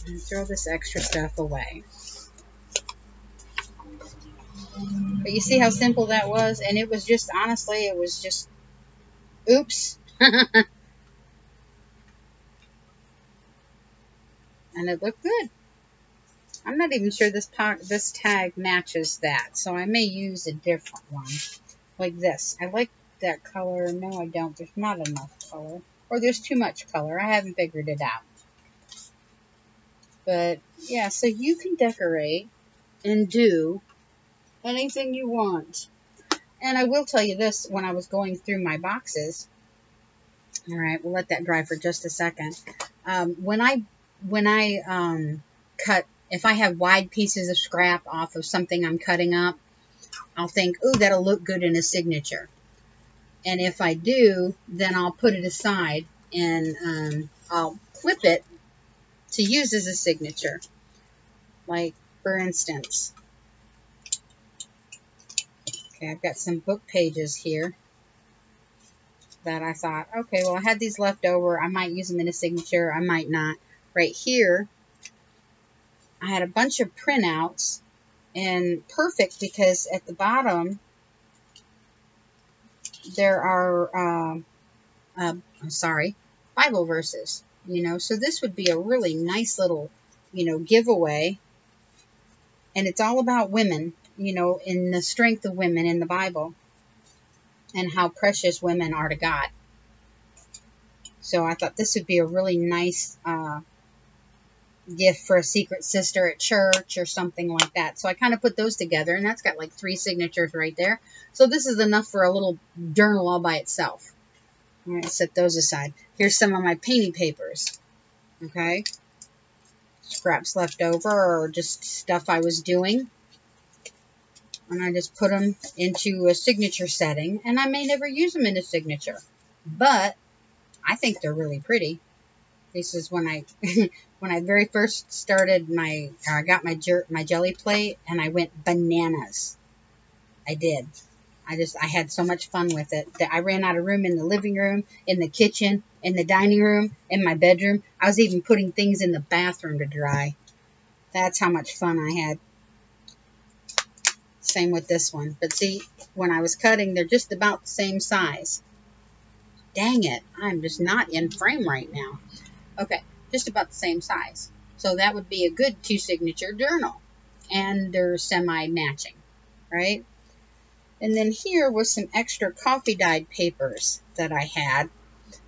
And throw this extra stuff away. But you see how simple that was? And it was just, honestly, it was just, oops. <laughs> and it looked good. I'm not even sure this this tag matches that, so I may use a different one, like this. I like that color. No, I don't. There's not enough color. Or there's too much color. I haven't figured it out. But, yeah, so you can decorate and do anything you want. And I will tell you this, when I was going through my boxes, all right, we'll let that dry for just a second. Um, when I, when I um, cut, if I have wide pieces of scrap off of something I'm cutting up, I'll think, ooh, that'll look good in a signature. And if I do, then I'll put it aside and um, I'll clip it to use as a signature. Like, for instance, Okay, I've got some book pages here that I thought, okay, well, I had these left over. I might use them in a signature. I might not. Right here, I had a bunch of printouts and perfect because at the bottom there are, uh, uh, sorry, Bible verses, you know, so this would be a really nice little, you know, giveaway. And it's all about women you know, in the strength of women in the Bible and how precious women are to God. So I thought this would be a really nice uh, gift for a secret sister at church or something like that. So I kind of put those together, and that's got like three signatures right there. So this is enough for a little journal all by itself. I'm going to set those aside. Here's some of my painting papers. Okay. Scraps left over or just stuff I was doing and I just put them into a signature setting, and I may never use them in a signature, but I think they're really pretty. This is when I <laughs> when I very first started my I got my jer- my jelly plate and I went bananas. I did. I just I had so much fun with it that I ran out of room in the living room, in the kitchen, in the dining room, in my bedroom. I was even putting things in the bathroom to dry. That's how much fun I had. Same with this one. But see, when I was cutting, they're just about the same size. Dang it, I'm just not in frame right now. Okay, just about the same size. So that would be a good two signature journal. And they're semi-matching, right? And then here was some extra coffee dyed papers that I had.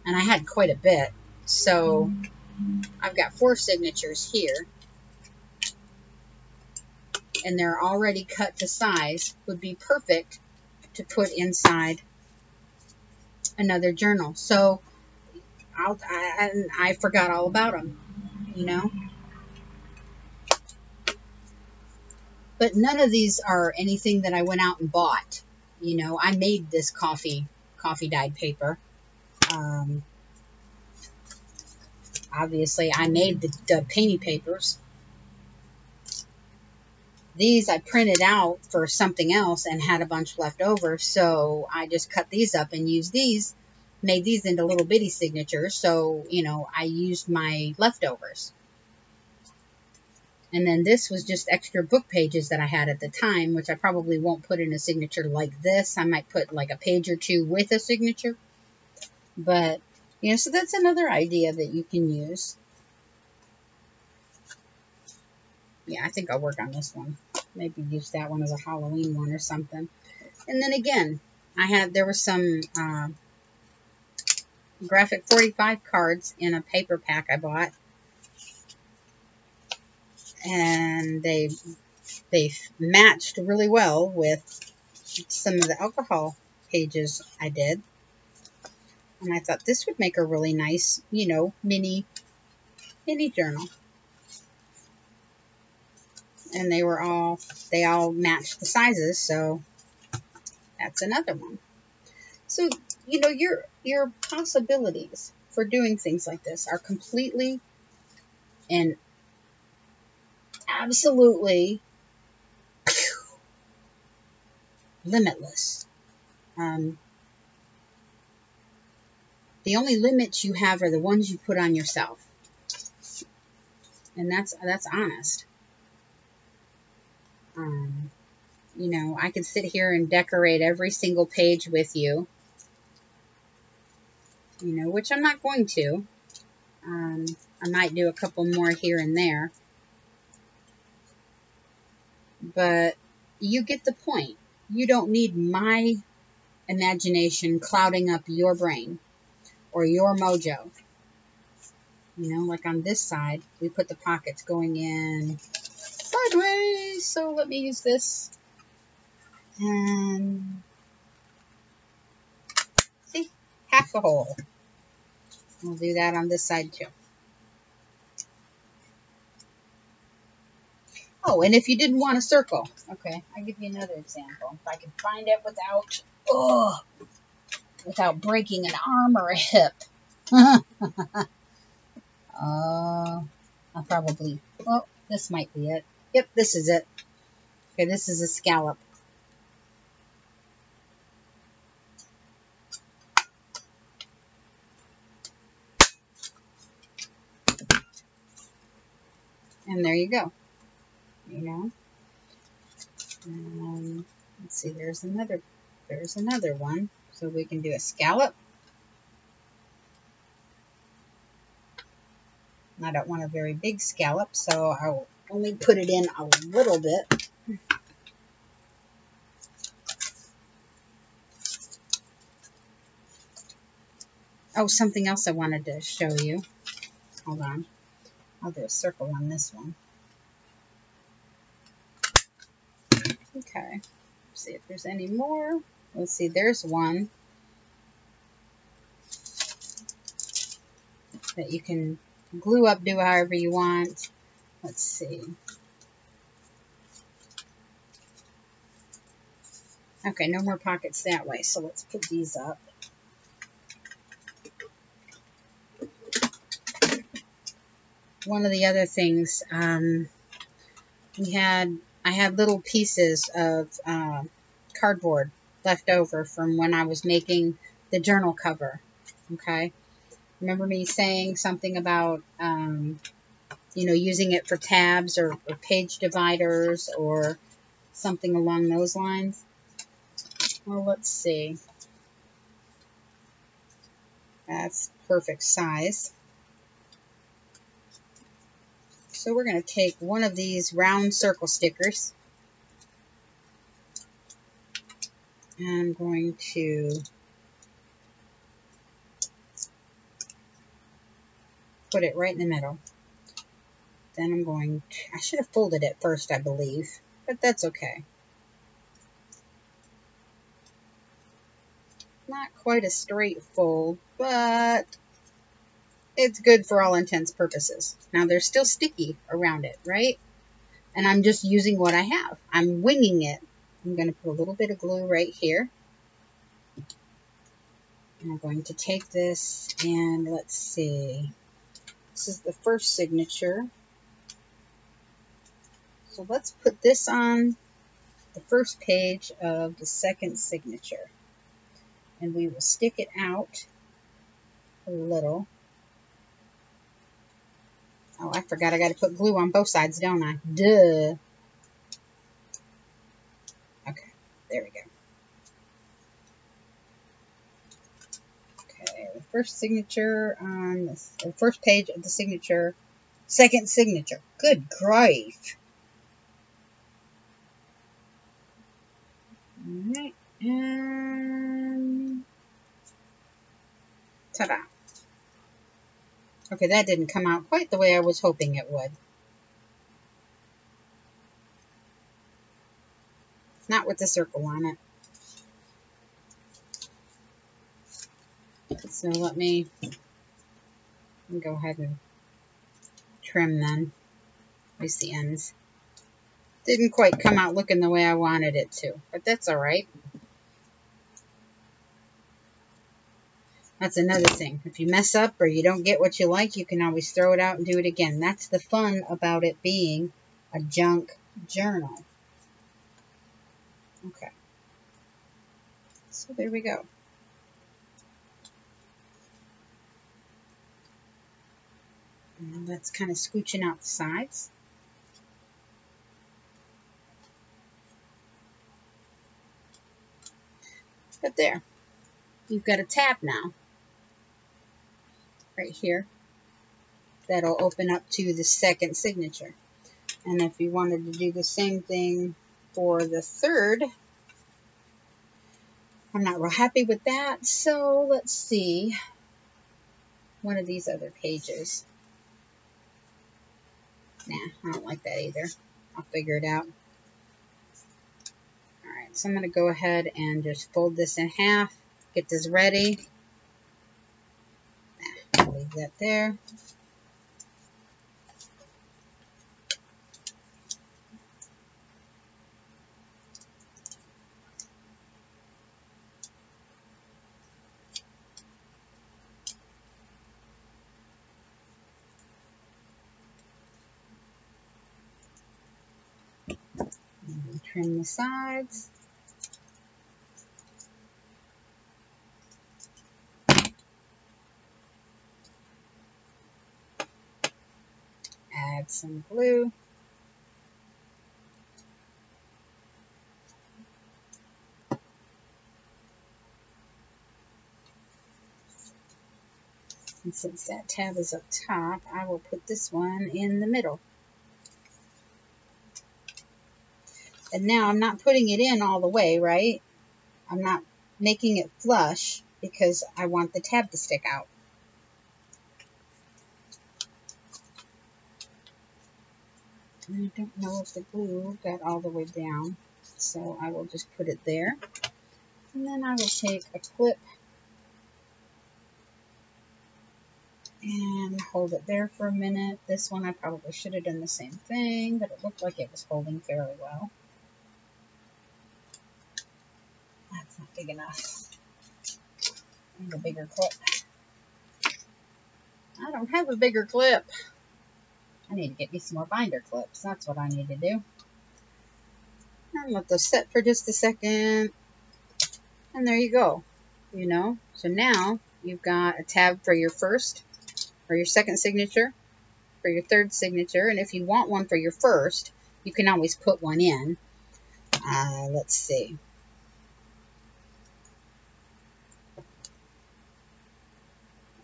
And I had quite a bit. So I've got four signatures here. And they're already cut to size. Would be perfect to put inside another journal. So I'll, I, I forgot all about them, you know. But none of these are anything that I went out and bought. You know, I made this coffee, coffee dyed paper. Um, obviously, I made the, the painty papers. These I printed out for something else and had a bunch left over, so I just cut these up and used these, made these into little bitty signatures, so, you know, I used my leftovers. And then this was just extra book pages that I had at the time, which I probably won't put in a signature like this. I might put like a page or two with a signature. But, you know, so that's another idea that you can use. Yeah, I think I'll work on this one. Maybe use that one as a Halloween one or something. And then again, I had, there were some uh, graphic 45 cards in a paper pack I bought and they they matched really well with some of the alcohol pages I did. And I thought this would make a really nice, you know, mini mini journal. And they were all they all matched the sizes, so that's another one. So, you know, your your possibilities for doing things like this are completely and absolutely limitless. Um, the only limits you have are the ones you put on yourself. And that's that's honest. Um, you know, I could sit here and decorate every single page with you. You know, which I'm not going to. Um, I might do a couple more here and there but you get the point. You don't need my imagination clouding up your brain or your mojo. You know, like on this side, we put the pockets going in sideways. So let me use this. And see, half a hole. We'll do that on this side too. Oh, and if you didn't want a circle, okay, I'll give you another example. If I can find it without, oh, without breaking an arm or a hip. <laughs> uh, I'll probably, well, this might be it. Yep, this is it. Okay, this is a scallop. And there you go you know. Um, let's see, there's another, there's another one. So we can do a scallop. I don't want a very big scallop, so I'll only put it in a little bit. Oh, something else I wanted to show you. Hold on. I'll do a circle on this one. Okay, Let's see if there's any more. Let's see, there's one that you can glue up, do however you want. Let's see. Okay, no more pockets that way, so let's put these up. one of the other things, um, we had, I had little pieces of uh, cardboard left over from when I was making the journal cover. Okay. Remember me saying something about, um, you know, using it for tabs or, or page dividers or something along those lines? Well, let's see. That's perfect size. So we're going to take one of these round circle stickers. And I'm going to put it right in the middle. Then I'm going to, I should have folded it first, I believe, but that's okay. Not quite a straight fold, but it's good for all intents purposes. Now they're still sticky around it, right? And I'm just using what I have. I'm winging it. I'm going to put a little bit of glue right here. And I'm going to take this and let's see. This is the first signature. So let's put this on the first page of the second signature. And we will stick it out a little. Oh, I forgot I got to put glue on both sides, don't I? Duh. Okay, there we go. Okay, the first signature on the, the first page of the signature, second signature. Good grief. Alright, and ta-da. Okay, that didn't come out quite the way I was hoping it would. Not with the circle on it. So let me go ahead and trim then. Least the ends. Didn't quite come out looking the way I wanted it to, but that's alright. That's another thing. If you mess up or you don't get what you like, you can always throw it out and do it again. That's the fun about it being a junk journal. Okay. So there we go. And that's kind of scooching out the sides. But there, you've got a tab now right here that'll open up to the second signature. And if you wanted to do the same thing for the third, I'm not real happy with that. So let's see one of these other pages. Nah, I don't like that either. I'll figure it out. Alright, so I'm going to go ahead and just fold this in half, get this ready leave that there. trim the sides. Some glue. And since that tab is up top, I will put this one in the middle. And now I'm not putting it in all the way, right? I'm not making it flush because I want the tab to stick out. I don't know if the glue got all the way down, so I will just put it there. And then I will take a clip and hold it there for a minute. This one I probably should have done the same thing, but it looked like it was holding fairly well. That's not big enough. I need a bigger clip. I don't have a bigger clip. I need to get me some more binder clips. That's what I need to do. And let those set for just a second. And there you go. You know, so now you've got a tab for your first or your second signature, for your third signature. And if you want one for your first, you can always put one in. Uh, let's see.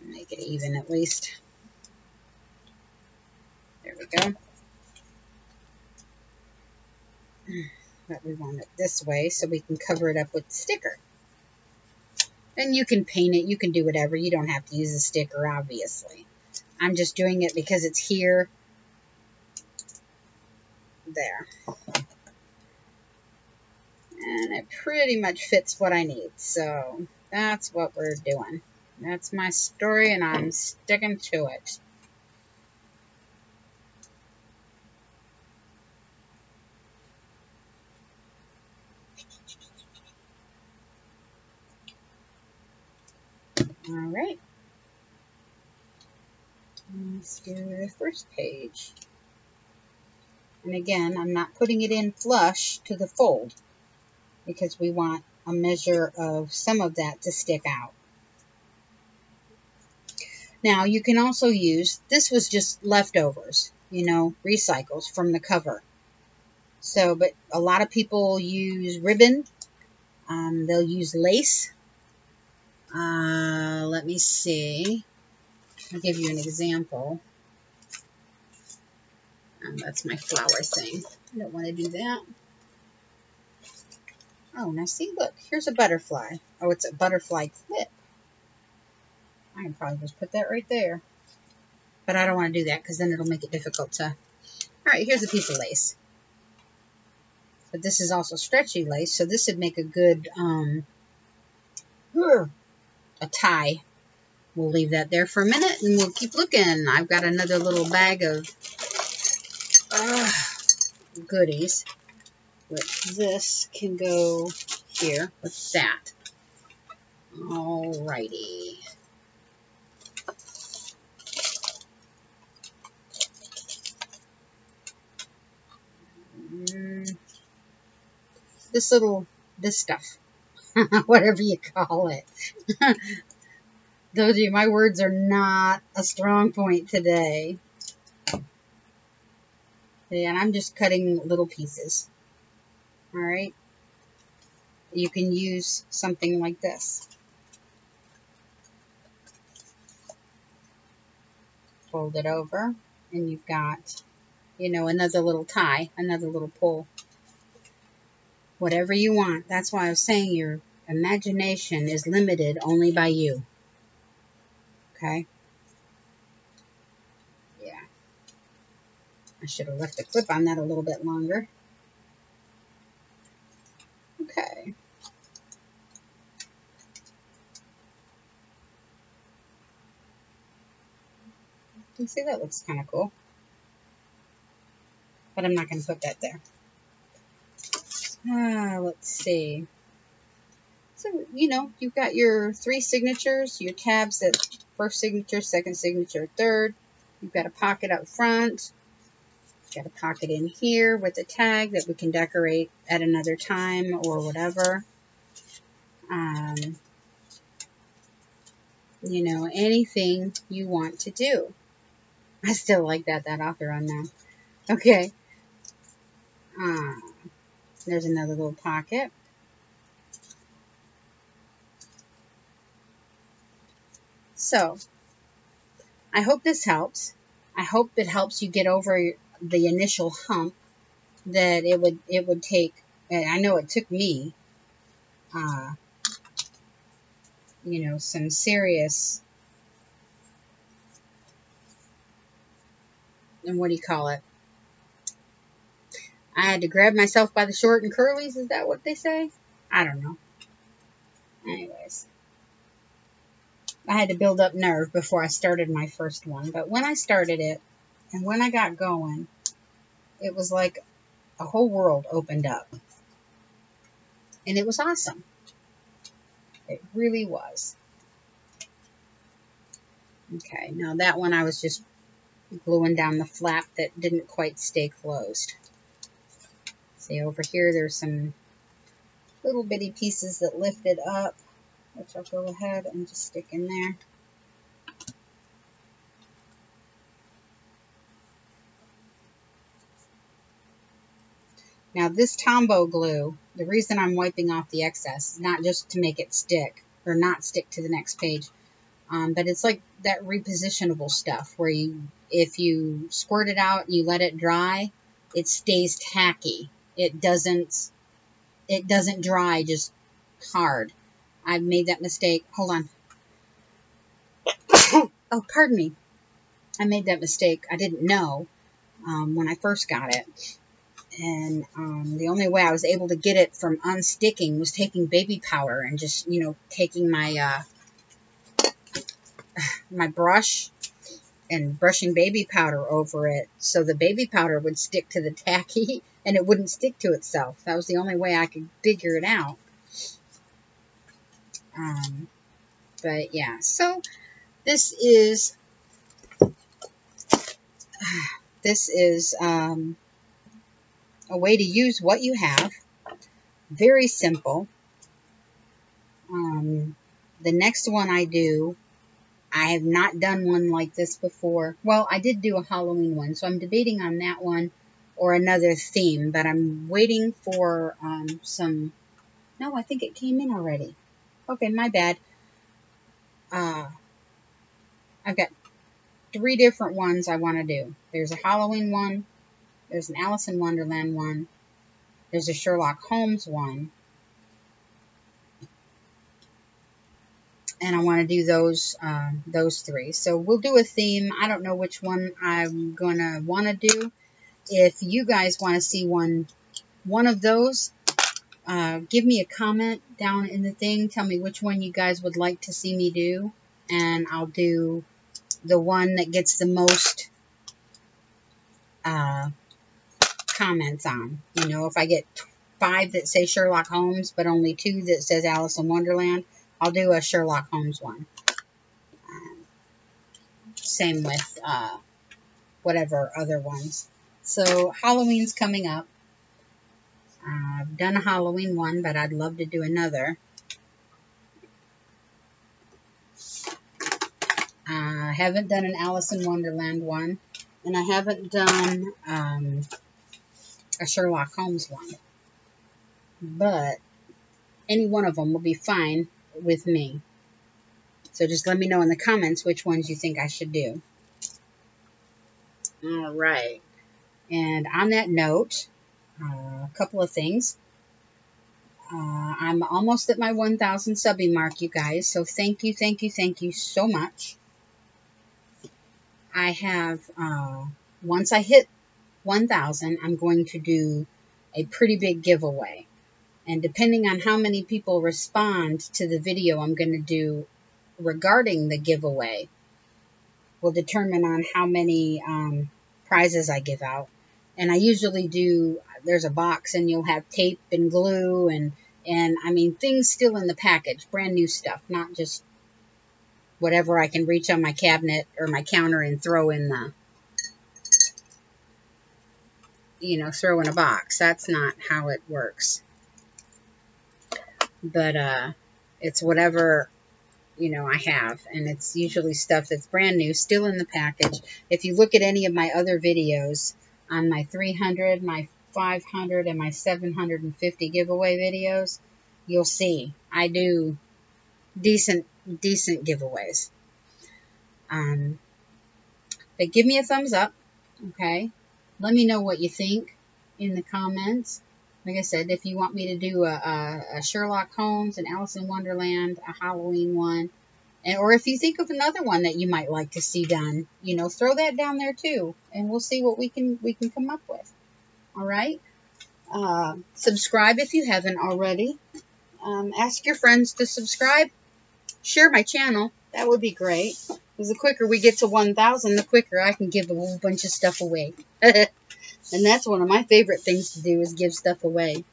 Make it even at least. Go. But we want it this way so we can cover it up with sticker. And you can paint it, you can do whatever. You don't have to use a sticker, obviously. I'm just doing it because it's here. There. And it pretty much fits what I need. So that's what we're doing. That's my story and I'm sticking to it. All right. Let's the first page. And again, I'm not putting it in flush to the fold because we want a measure of some of that to stick out. Now, you can also use, this was just leftovers, you know, recycles from the cover. So, but a lot of people use ribbon. Um, they'll use lace. Uh, let me see. I'll give you an example. Um, that's my flower thing. I don't want to do that. Oh, now see, look, here's a butterfly. Oh, it's a butterfly clip. I can probably just put that right there. But I don't want to do that because then it'll make it difficult to... Alright, here's a piece of lace. But this is also stretchy lace, so this would make a good, um, a tie. We'll leave that there for a minute and we'll keep looking. I've got another little bag of uh, goodies. Which this can go here with that. Alrighty. Mm. this little, this stuff, <laughs> whatever you call it. <laughs> Those of you, my words are not a strong point today. And I'm just cutting little pieces. Alright? You can use something like this. Fold it over, and you've got, you know, another little tie, another little pull. Whatever you want. That's why I was saying your imagination is limited only by you. Okay? Yeah. I should have left the clip on that a little bit longer. Okay. You see, that looks kind of cool. But I'm not going to put that there. Ah, let's see. So, you know, you've got your three signatures, your tabs that first signature, second signature, third. You've got a pocket up front. Got a pocket in here with a tag that we can decorate at another time or whatever. Um, you know, anything you want to do. I still like that, that author on now. Okay. Uh, there's another little pocket. So, I hope this helps. I hope it helps you get over the initial hump that it would it would take. I know it took me, uh, you know, some serious. And what do you call it? I had to grab myself by the short and curlies. Is that what they say? I don't know. Anyways. I had to build up nerve before I started my first one. But when I started it, and when I got going, it was like a whole world opened up. And it was awesome. It really was. Okay, now that one I was just gluing down the flap that didn't quite stay closed. See over here there's some little bitty pieces that lifted up, which I'll go ahead and just stick in there. Now this Tombow glue, the reason I'm wiping off the excess is not just to make it stick or not stick to the next page, um, but it's like that repositionable stuff where you, if you squirt it out and you let it dry, it stays tacky. It doesn't, it doesn't dry just hard. I've made that mistake. Hold on. <coughs> oh, pardon me. I made that mistake. I didn't know um, when I first got it and um, the only way I was able to get it from unsticking was taking baby powder and just, you know, taking my uh, <sighs> my brush and brushing baby powder over it so the baby powder would stick to the tacky <laughs> and it wouldn't stick to itself. That was the only way I could figure it out. Um, but yeah, so this is <sighs> this is um, a way to use what you have. Very simple. Um, the next one I do, I have not done one like this before. Well, I did do a Halloween one, so I'm debating on that one or another theme, but I'm waiting for um, some... No, I think it came in already. Okay, my bad. Uh, I've got three different ones I want to do. There's a Halloween one, there's an Alice in Wonderland one. There's a Sherlock Holmes one. And I want to do those uh, those three. So we'll do a theme. I don't know which one I'm going to want to do. If you guys want to see one one of those, uh, give me a comment down in the thing. Tell me which one you guys would like to see me do. And I'll do the one that gets the most uh, comments on. You know, if I get five that say Sherlock Holmes, but only two that says Alice in Wonderland, I'll do a Sherlock Holmes one. Um, same with uh, whatever other ones. So Halloween's coming up. Uh, I've done a Halloween one, but I'd love to do another. Uh, I haven't done an Alice in Wonderland one, and I haven't done um, a Sherlock Holmes one. But any one of them will be fine with me. So just let me know in the comments which ones you think I should do. All right. And on that note, uh, a couple of things. Uh, I'm almost at my 1,000 subbing mark, you guys. So thank you, thank you, thank you so much. I have, uh, once I hit 1,000, I'm going to do a pretty big giveaway. And depending on how many people respond to the video I'm going to do regarding the giveaway, will determine on how many um, prizes I give out. And I usually do, there's a box and you'll have tape and glue and, and I mean, things still in the package, brand new stuff, not just whatever I can reach on my cabinet or my counter and throw in the you know, throw in a box. That's not how it works. But uh, it's whatever, you know, I have. And it's usually stuff that's brand new, still in the package. If you look at any of my other videos on my 300, my 500, and my 750 giveaway videos, you'll see I do decent, decent giveaways. Um, but give me a thumbs up, okay? Let me know what you think in the comments. Like I said, if you want me to do a, a, a Sherlock Holmes, an Alice in Wonderland, a Halloween one, and, or if you think of another one that you might like to see done, you know, throw that down there too, and we'll see what we can we can come up with. All right. Uh, subscribe if you haven't already. Um, ask your friends to subscribe. Share my channel. That would be great. Because the quicker we get to 1,000, the quicker I can give a whole bunch of stuff away. <laughs> and that's one of my favorite things to do is give stuff away.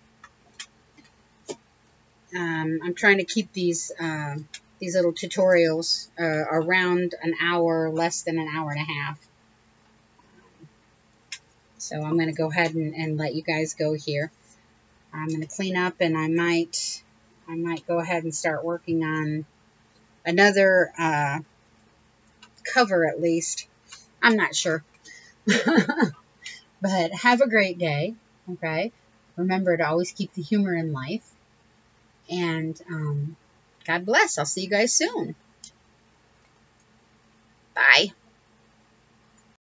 Um, I'm trying to keep these uh, these little tutorials uh, around an hour, less than an hour and a half. So I'm going to go ahead and, and let you guys go here. I'm going to clean up and I might I might go ahead and start working on another uh, cover at least. I'm not sure. <laughs> but have a great day. Okay. Remember to always keep the humor in life. And um, God bless. I'll see you guys soon. Bye.